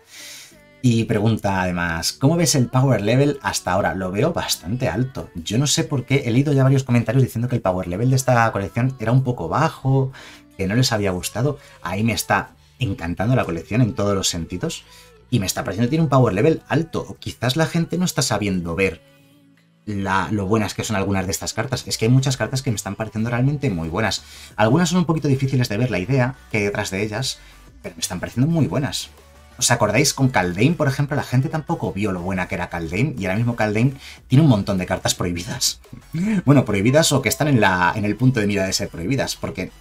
B: Y pregunta además, ¿cómo ves el power level hasta ahora? Lo veo bastante alto. Yo no sé por qué, he leído ya varios comentarios diciendo que el power level de esta colección era un poco bajo, que no les había gustado. Ahí me está encantando la colección en todos los sentidos. Y me está pareciendo que tiene un power level alto. Quizás la gente no está sabiendo ver la- lo buenas que son algunas de estas cartas. Es que hay muchas cartas que me están pareciendo realmente muy buenas. Algunas son un poquito difíciles de ver la idea que hay detrás de ellas, pero me están pareciendo muy buenas. ¿Os acordáis con Caldein, por ejemplo? La gente tampoco vio lo buena que era Caldein y ahora mismo Caldein tiene un montón de cartas prohibidas. Bueno, prohibidas o que están en, la, en el punto de mira de ser prohibidas, porque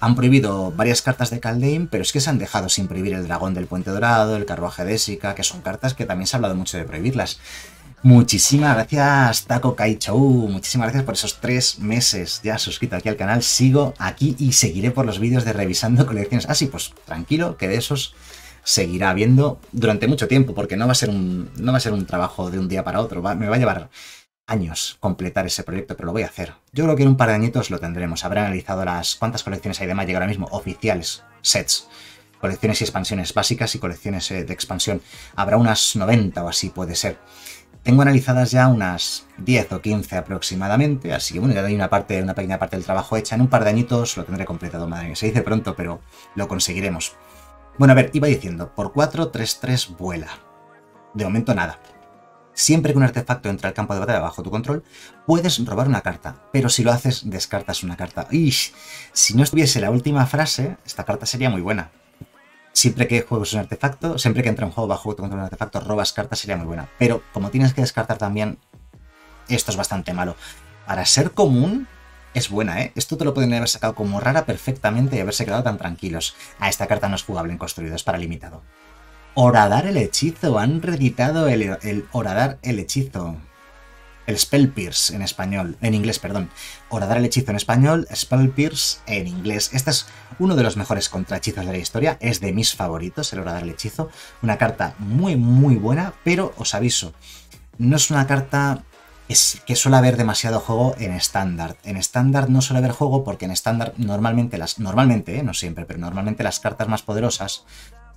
B: han prohibido varias cartas de Caldein, pero es que se han dejado sin prohibir el dragón del Puente Dorado, el carruaje de Ésica, que son cartas que también se ha hablado mucho de prohibirlas. Muchísimas gracias, Taco Kaichou. Muchísimas gracias por esos tres meses ya suscrito aquí al canal. Sigo aquí y seguiré por los vídeos de revisando colecciones. Ah, sí, pues tranquilo, que de esos seguirá habiendo durante mucho tiempo, porque no va a ser un, no va a ser un trabajo de un día para otro. me va a llevar años completar ese proyecto, pero lo voy a hacer. Yo creo que en un par de añitos lo tendremos. Habré analizado las cuántas colecciones hay de Magic ahora mismo, oficiales, sets, colecciones y expansiones básicas y colecciones eh, de expansión. Habrá unas 90 o así puede ser. Tengo analizadas ya unas 10 o 15 aproximadamente, así que bueno, ya hay una parte, una pequeña parte del trabajo hecha. En un par de añitos lo tendré completado, madre mía. Se dice pronto, pero lo conseguiremos. Bueno, a ver, iba diciendo, por 4, 3, 3 vuela. De momento nada. Siempre que un artefacto entra al campo de batalla bajo tu control, puedes robar una carta, pero si lo haces, descartas una carta. ¡Ish! Si no estuviese la última frase, esta carta sería muy buena. Siempre que juegues un artefacto, siempre que entra un juego bajo tu control un artefacto, robas cartas sería muy buena. Pero como tienes que descartar también, esto es bastante malo. Para ser común, es buena, ¿eh? Esto te lo pueden haber sacado como rara perfectamente y haberse quedado tan tranquilos. Ah, esta carta no es jugable en construido, es para limitado. Horadar el hechizo. Han reeditado el, el Horadar el hechizo. El Spell Pierce en español. En inglés, perdón. Horadar el hechizo en español, Spell Pierce en inglés. Este es uno de los mejores contrahechizos de la historia. Es de mis favoritos, el Horadar el hechizo. Una carta muy, muy buena, pero os aviso. No es una carta que suele haber demasiado juego en estándar. En estándar no suele haber juego porque en estándar normalmente las. Normalmente, ¿eh? no siempre, pero normalmente las cartas más poderosas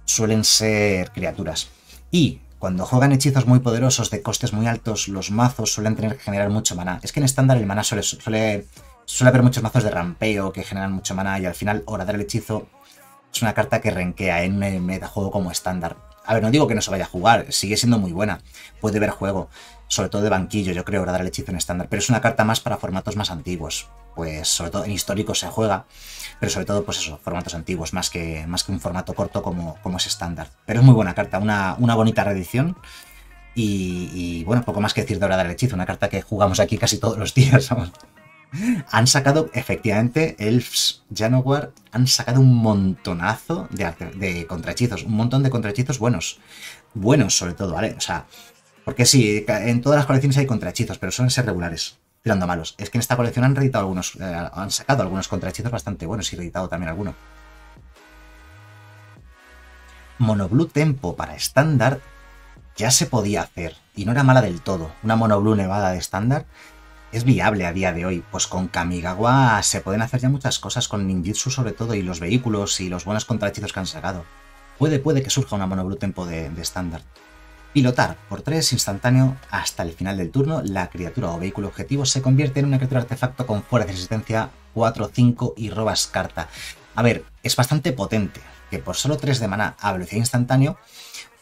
B: suelen ser criaturas. Y cuando juegan hechizos muy poderosos de costes muy altos, los mazos suelen tener que generar mucho maná. Es que en estándar el maná suele, suele, haber muchos mazos de rampeo que generan mucho maná y al final horadar el hechizo es una carta que renkea en un metajuego como estándar. A ver, no digo que no se vaya a jugar, sigue siendo muy buena. Puede ver juego, sobre todo de banquillo, yo creo, horadar el hechizo en estándar, pero es una carta más para formatos más antiguos. Pues sobre todo en histórico se juega, pero sobre todo, pues eso, formatos antiguos, más que, más que un formato corto como, como es estándar. Pero es muy buena carta, una, una bonita reedición. Y, y, bueno, poco más que decir de Horadar el hechizo, una carta que jugamos aquí casi todos los días. Vamos. Han sacado, efectivamente, Elves Janowar han sacado un montonazo de, contrahechizos, un montón de contrahechizos buenos. Buenos, sobre todo, ¿vale? O sea, porque sí, en todas las colecciones hay contrahechizos, pero suelen ser regulares, tirando malos. Es que en esta colección han reeditado algunos, eh, han sacado algunos contrahechizos bastante buenos y reeditado también alguno. Monoblue Tempo para estándar ya se podía hacer y no era mala del todo. Una Monoblue Nevada de estándar es viable a día de hoy. Pues con Kamigawa se pueden hacer ya muchas cosas, con ninjutsu sobre todo, y los vehículos y los buenos contrahechizos que han sacado. Puede, puede que surja una Monoblue Tempo de estándar. Pilotar por 3 instantáneo hasta el final del turno, la criatura o vehículo objetivo se convierte en una criatura artefacto con fuerza de resistencia 4, 5 y robas carta. A ver, es bastante potente que por solo 3 de mana a velocidad instantáneo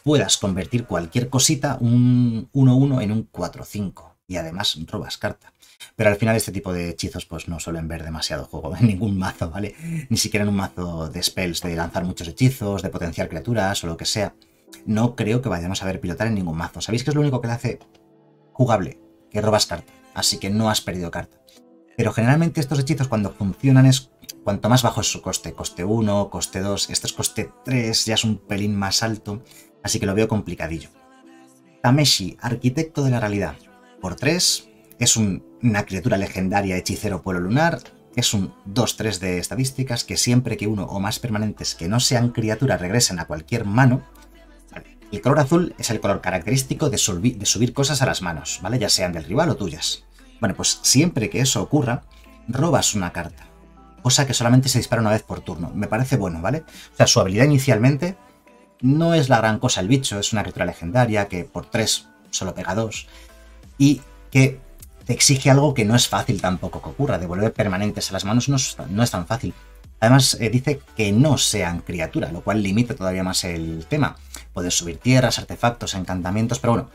B: puedas convertir cualquier cosita, un 1-1 en un 4-5 y además robas carta. Pero al final este tipo de hechizos pues no suelen ver demasiado juego en ningún mazo, ¿vale? Ni siquiera en un mazo de spells, de lanzar muchos hechizos, de potenciar criaturas o lo que sea no creo que vayamos a ver pilotar en ningún mazo. ¿Sabéis que es lo único que le hace jugable? Que robas carta. Así que no has perdido carta. Pero generalmente estos hechizos cuando funcionan es cuanto más bajo es su coste. Coste 1, coste 2, este es coste 3, ya es un pelín más alto. Así que lo veo complicadillo. Tameshi, arquitecto de la realidad. Por 3, es una criatura legendaria hechicero pueblo lunar. Es un 2-3 de estadísticas que siempre que uno o más permanentes que no sean criaturas regresen a cualquier mano, el color azul es el color característico de, subir cosas a las manos, ¿vale? Ya sean del rival o tuyas. Bueno, pues siempre que eso ocurra, robas una carta. Cosa que solamente se dispara una vez por turno. Me parece bueno, ¿vale? O sea, su habilidad inicialmente no es la gran cosa el bicho, es una criatura legendaria que por 3 solo pega 2 y que te exige algo que no es fácil tampoco que ocurra. Devolver permanentes a las manos no es, tan fácil. Además, eh, dice que no sean criatura, lo cual limita todavía más el tema. Puedes subir tierras, artefactos, encantamientos, pero bueno,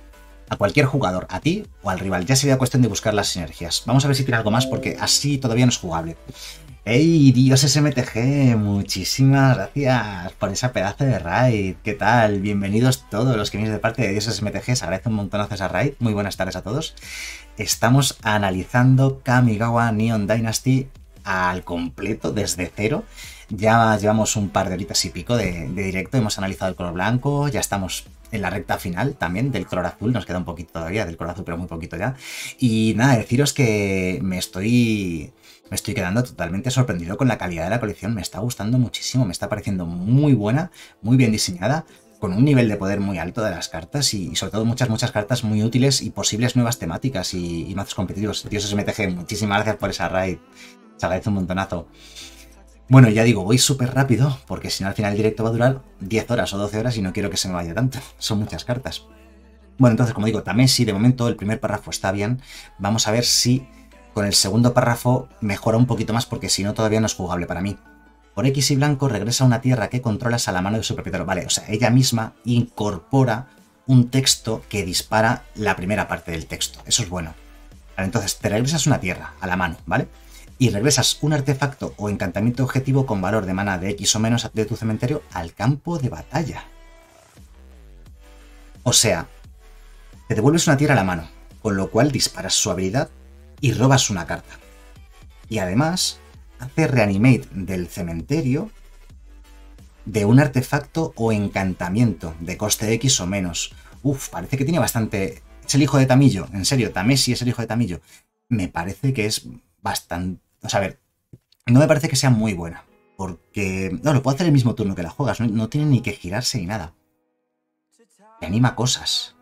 B: a cualquier jugador, a ti o al rival. Ya sería cuestión de buscar las sinergias. Vamos a ver si tiene algo más porque así todavía no es jugable. ¡Ey, Dios SMTG! Muchísimas gracias por esa pedazo de raid. ¿Qué tal? Bienvenidos todos los que venís de parte de Dios SMTG. Se agradece un montón esa raid. Muy buenas tardes a todos. Estamos analizando Kamigawa Neon Dynasty al completo, desde cero. Ya llevamos un par de horitas y pico de, directo, hemos analizado el color blanco, ya estamos en la recta final también del color azul, nos queda un poquito todavía del color azul, pero muy poquito ya. Y nada, deciros que me estoy, me estoy quedando totalmente sorprendido con la calidad de la colección, me está gustando muchísimo, me está pareciendo muy buena, muy bien diseñada, con un nivel de poder muy alto de las cartas y, sobre todo muchas, muchas cartas muy útiles y posibles nuevas temáticas y, mazos competitivos. Dios SMTG, muchísimas gracias por esa raid, se agradece un montonazo. Bueno, ya digo, voy súper rápido, porque si no al final el directo va a durar 10 horas o 12 horas y no quiero que se me vaya tanto. Son muchas cartas. Bueno, entonces, como digo, también si de momento el primer párrafo está bien, vamos a ver si con el segundo párrafo mejora un poquito más, porque si no todavía no es jugable para mí. Por X y blanco regresa a una tierra que controlas a la mano de su propietario. Vale, o sea, ella misma incorpora un texto que dispara la primera parte del texto. Eso es bueno. Vale, entonces te regresas una tierra a la mano, ¿vale? y regresas un artefacto o encantamiento objetivo con valor de mana de X o menos de tu cementerio al campo de batalla. O sea, te devuelves una tierra a la mano, con lo cual disparas su habilidad y robas una carta. Y además, hace reanimate del cementerio de un artefacto o encantamiento de coste X o menos. Uf, parece que tiene bastante... Es el hijo de Tamillo, en serio, Tamesi es el hijo de Tamillo. Me parece que es bastante o sea, a ver, no me parece que sea muy buena. Porque, no, lo puedo hacer el mismo turno que la juegas, no, tiene ni que girarse ni nada. Te anima cosas.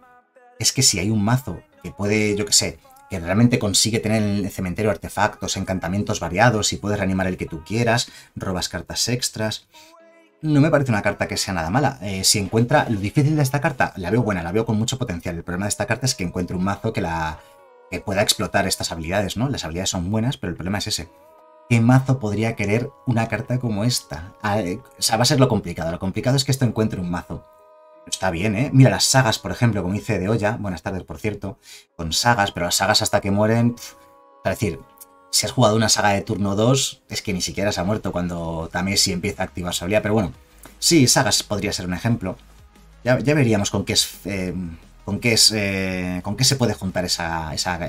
B: Es que si hay un mazo que puede, yo qué sé, que realmente consigue tener en el cementerio artefactos, encantamientos variados y puedes reanimar el que tú quieras, robas cartas extras. No me parece una carta que sea nada mala. Eh, si encuentra. Lo difícil de esta carta, la veo buena, la veo con mucho potencial. El problema de esta carta es que encuentre un mazo que la, que pueda explotar estas habilidades, ¿no? Las habilidades son buenas, pero el problema es ese. ¿Qué mazo podría querer una carta como esta? Ah, eh, o sea, va a ser lo complicado. Lo complicado es que esto encuentre un mazo. Está bien, ¿eh? Mira, las sagas, por ejemplo, como dice de olla, buenas tardes, por cierto, con sagas, pero las sagas hasta que mueren... es decir, si has jugado una saga de turno 2, es que ni siquiera se ha muerto cuando Tamesi empieza a activar su habilidad, pero bueno, sí, sagas podría ser un ejemplo. Ya, veríamos con qué es... Eh, con qué, es, eh, con qué se puede juntar esa, esa,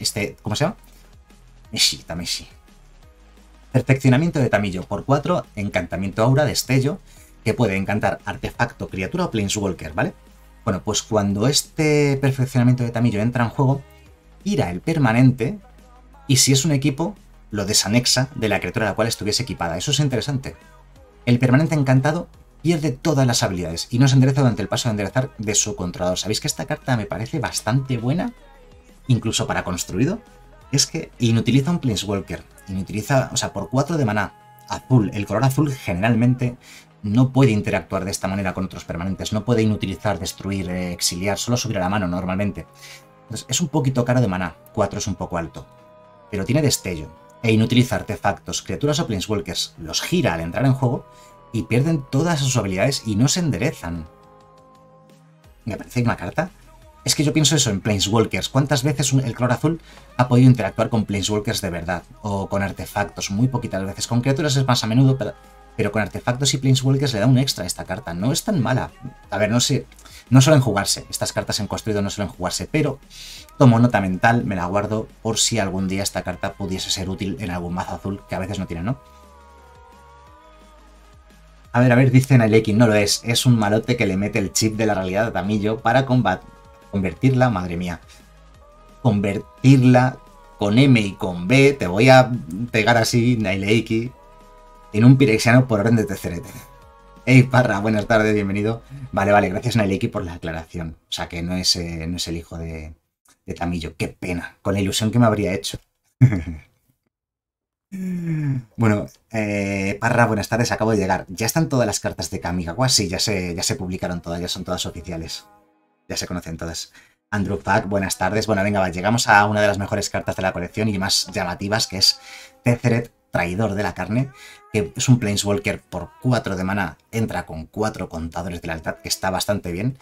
B: este, ¿cómo se llama? Meshi. Perfeccionamiento de Tamillo por 4, encantamiento aura, destello, que puede encantar artefacto, criatura o planeswalker, ¿vale? Bueno, pues cuando este perfeccionamiento de Tamillo entra en juego, irá el permanente y si es un equipo, lo desanexa de la criatura a la cual estuviese equipada. Eso es interesante. El permanente encantado pierde todas las habilidades y no se endereza durante el paso de enderezar de su controlador. ¿Sabéis que esta carta me parece bastante buena? Incluso para construido. Es que inutiliza un Planeswalker. Inutiliza, o sea, por 4 de maná azul. El color azul generalmente no puede interactuar de esta manera con otros permanentes. No puede inutilizar, destruir, eh, exiliar. Solo subir a la mano normalmente. Entonces, es un poquito caro de maná. 4 es un poco alto. Pero tiene destello. E inutiliza artefactos, criaturas o Planeswalkers. Los gira al entrar en juego y pierden todas sus habilidades y no se enderezan. Me parece una carta. Es que yo pienso eso en Planeswalkers. ¿Cuántas veces el color azul ha podido interactuar con Planeswalkers de verdad? O con artefactos, muy poquitas veces. Con criaturas es más a menudo, pero, con artefactos y Planeswalkers le da un extra a esta carta. No es tan mala. A ver, no sé. No suelen jugarse. Estas cartas en construido no suelen jugarse, pero tomo nota mental, me la guardo por si algún día esta carta pudiese ser útil en algún mazo azul, que a veces no tiene, ¿no? A ver, a ver, dice Naileki, no lo es. Es un malote que le mete el chip de la realidad a Tamillo para convertirla, madre mía. Convertirla con M y con B. Te voy a pegar así, Naileki, en un pirexiano por orden de Tecerete. Hey, Parra, buenas tardes, bienvenido. Vale, vale, gracias Naileki por la aclaración. O sea, que no es, eh, no es el hijo de, de Tamillo. Qué pena, con la ilusión que me habría hecho. Bueno, eh, Parra, buenas tardes, acabo de llegar. ¿Ya están todas las cartas de Kamigawa? Sí, ya se, ya se publicaron todas, ya son todas oficiales. Ya se conocen todas. Andrew Pack, buenas tardes. Bueno, venga, va, llegamos a una de las mejores cartas de la colección y más llamativas, que es Tetheret, Traidor de la Carne, que es un Planeswalker por 4 de mana, entra con 4 contadores de lealtad, que está bastante bien.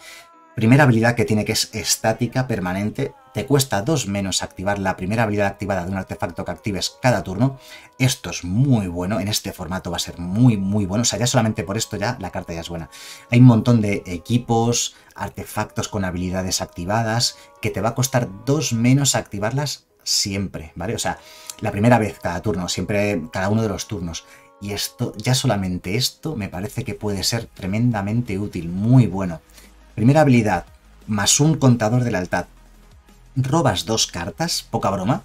B: Primera habilidad que tiene que es estática permanente. Te cuesta 2 menos activar la primera habilidad activada de un artefacto que actives cada turno. Esto es muy bueno. En este formato va a ser muy, muy bueno. O sea, ya solamente por esto ya la carta ya es buena. Hay un montón de equipos, artefactos con habilidades activadas, que te va a costar 2 menos activarlas siempre, ¿vale? O sea, la primera vez cada turno, siempre cada uno de los turnos. Y esto, ya solamente esto, me parece que puede ser tremendamente útil, muy bueno. Primera habilidad, más un contador de lealtad. Robas dos cartas, poca broma,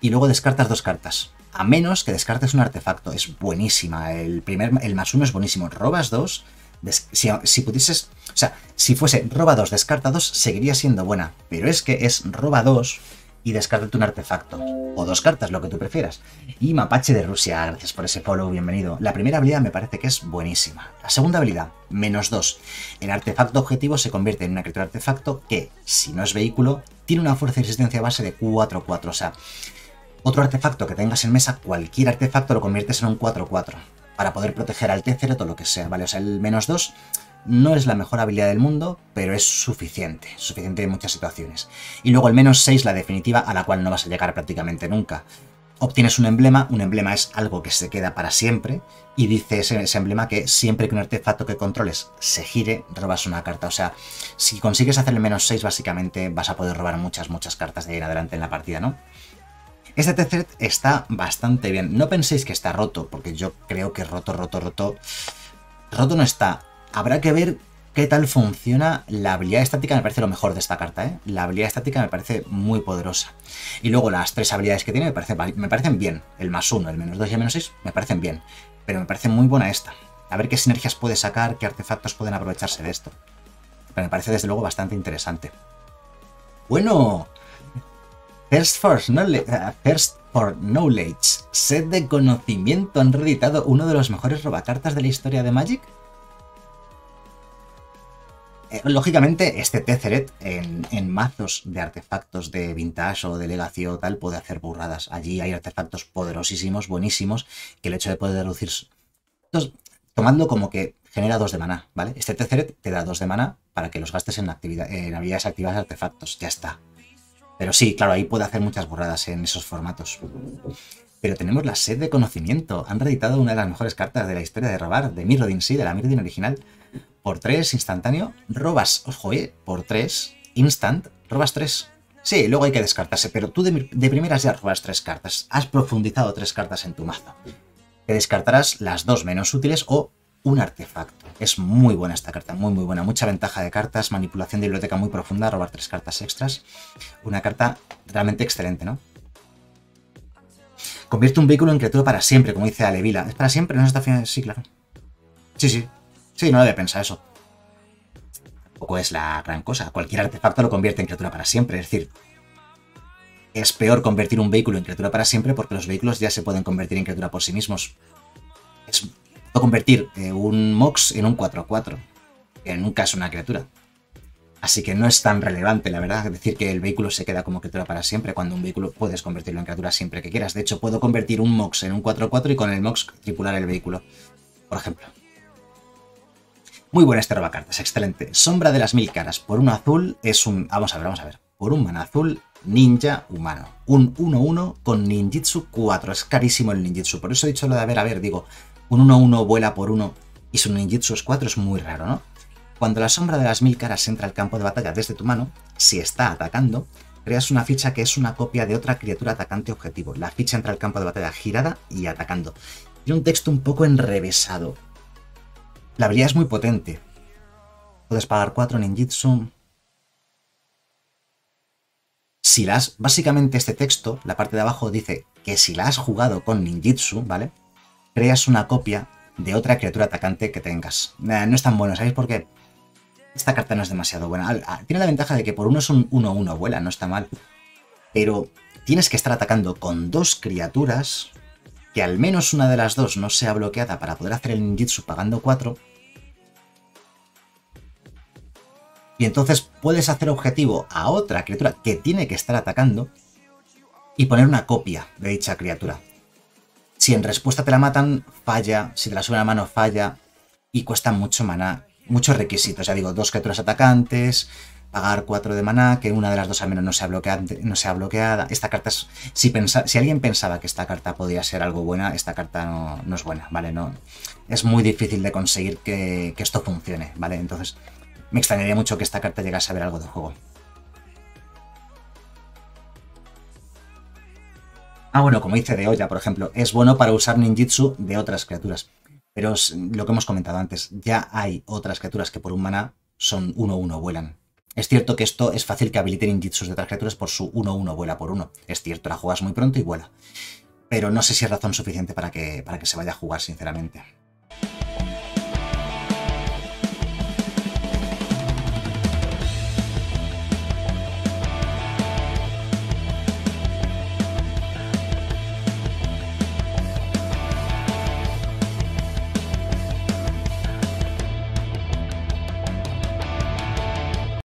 B: y luego descartas dos cartas. A menos que descartes un artefacto. Es buenísima. El, primer, el más uno es buenísimo. Robas dos. Si, si, pudieses. O sea, si fuese roba dos, descarta dos, seguiría siendo buena. Pero es que es roba dos y descártate un artefacto. O dos cartas, lo que tú prefieras. Y Mapache de Rusia, gracias por ese follow, bienvenido. La primera habilidad me parece que es buenísima. La segunda habilidad, menos dos. El artefacto objetivo se convierte en una criatura artefacto que, si no es vehículo, tiene una fuerza y resistencia base de 4-4. O sea, otro artefacto que tengas en mesa, cualquier artefacto lo conviertes en un 4-4. Para poder proteger al Tesseret o lo que sea, ¿vale? O sea, el menos 2 no es la mejor habilidad del mundo, pero es suficiente, suficiente en muchas situaciones. Y luego el menos 6, la definitiva, a la cual no vas a llegar prácticamente nunca. Obtienes un emblema, un emblema es algo que se queda para siempre, y dice ese, emblema que siempre que un artefacto que controles se gire, robas una carta. O sea, si consigues hacer el menos 6, básicamente vas a poder robar muchas, muchas cartas de ahí en adelante en la partida, ¿no? Este tercer está bastante bien. No penséis que está roto, porque yo creo que roto, roto, roto. Roto no está. Habrá que ver qué tal funciona la habilidad estática, me parece lo mejor de esta carta, ¿eh? La habilidad estática me parece muy poderosa. Y luego las tres habilidades que tiene me, parece, me parecen bien. El más uno, el menos dos y el menos seis me parecen bien. Pero me parece muy buena esta. A ver qué sinergias puede sacar, qué artefactos pueden aprovecharse de esto. Me parece desde luego bastante interesante. Bueno, First for Knowledge, First for Knowledge, set de conocimiento han reeditado uno de los mejores robacartas de la historia de Magic. Eh, lógicamente, este Tetheret en, mazos de artefactos de vintage o de legacy o tal puede hacer burradas. Allí hay artefactos poderosísimos, buenísimos, que el hecho de poder reducir. Tomando como que genera dos de maná, ¿vale? Este Tetheret te da dos de maná para que los gastes en, actividad, en habilidades activadas de artefactos. Ya está. Pero sí, claro, ahí puede hacer muchas burradas en esos formatos. Pero tenemos la sed de conocimiento. Han reeditado una de las mejores cartas de la historia de robar, de Mirrodin, sí, de la Mirrodin original por 3 instantáneo, robas, ojo, eh, por 3, instant, robas 3. Sí, luego hay que descartarse, pero tú de, primeras ya robas 3 cartas. Has profundizado 3 cartas en tu mazo. Te descartarás las dos menos útiles o un artefacto. Es muy buena esta carta, muy muy buena. Mucha ventaja de cartas, manipulación de biblioteca muy profunda, robar 3 cartas extras. Una carta realmente excelente, ¿no? Convierte un vehículo en criatura para siempre, como dice Alevila. ¿Es para siempre? ¿No es hasta final? Sí, claro. Sí, sí. Sí, no pensado eso. Tampoco es la gran cosa. Cualquier artefacto lo convierte en criatura para siempre. Es decir, es peor convertir un vehículo en criatura para siempre porque los vehículos ya se pueden convertir en criatura por sí mismos. Es convertir eh, un Mox en un 4-4, que nunca es una criatura. Así que no es tan relevante, la verdad, decir que el vehículo se queda como criatura para siempre, cuando un vehículo puedes convertirlo en criatura siempre que quieras. De hecho, puedo convertir un Mox en un 4-4 y con el Mox tripular el vehículo, por ejemplo. Muy buena esta roba cartas, excelente. Sombra de las mil caras, por un azul es un... Vamos a ver, vamos a ver. Por un mana azul, ninja humano. Un 1-1 con ninjitsu 4. Es carísimo el ninjitsu, por eso he dicho lo de, a ver, a ver, digo, un 1-1 vuela por 1 y su ninjitsu es 4 es muy raro, ¿no? Cuando la sombra de las mil caras entra al campo de batalla desde tu mano, si está atacando, creas una ficha que es una copia de otra criatura atacante objetivo. La ficha entra al campo de batalla girada y atacando. Tiene un texto un poco enrevesado. La habilidad es muy potente. Puedes pagar 4 ninjitsu. Si. Básicamente, este texto, la parte de abajo, dice que si la has jugado con ninjitsu, ¿vale? Creas una copia de otra criatura atacante que tengas. no es tan bueno, ¿sabéis por qué? Esta carta no es demasiado buena. Tiene la ventaja de que por uno es un 1-1, vuela, no está mal. Pero tienes que estar atacando con dos criaturas, que al menos una de las dos no sea bloqueada para poder hacer el ninjitsu pagando 4. Y entonces puedes hacer objetivo a otra criatura que tiene que estar atacando y poner una copia de dicha criatura. Si en respuesta te la matan, falla. Si te la suben a mano, falla. Y cuesta mucho maná muchos requisitos. Ya digo, dos criaturas atacantes, pagar cuatro de maná, que una de las dos al menos no sea bloqueada. No. Esta carta es. Si, si alguien pensaba que esta carta podía ser algo buena, esta carta no, es buena, ¿vale? No, es muy difícil de conseguir que, esto funcione, ¿vale? Entonces, me extrañaría mucho que esta carta llegase a ver algo de juego. Ah, bueno, como dice de olla, por ejemplo, es bueno para usar ninjitsu de otras criaturas. Pero lo que hemos comentado antes, ya hay otras criaturas que por un mana son 1-1, vuelan. Es cierto que esto es fácil que habiliten ninjitsus de otras por su 1-1, vuela por 1. Es cierto, la juegas muy pronto y vuela. Pero no sé si es razón suficiente para que, para que se vaya a jugar, sinceramente.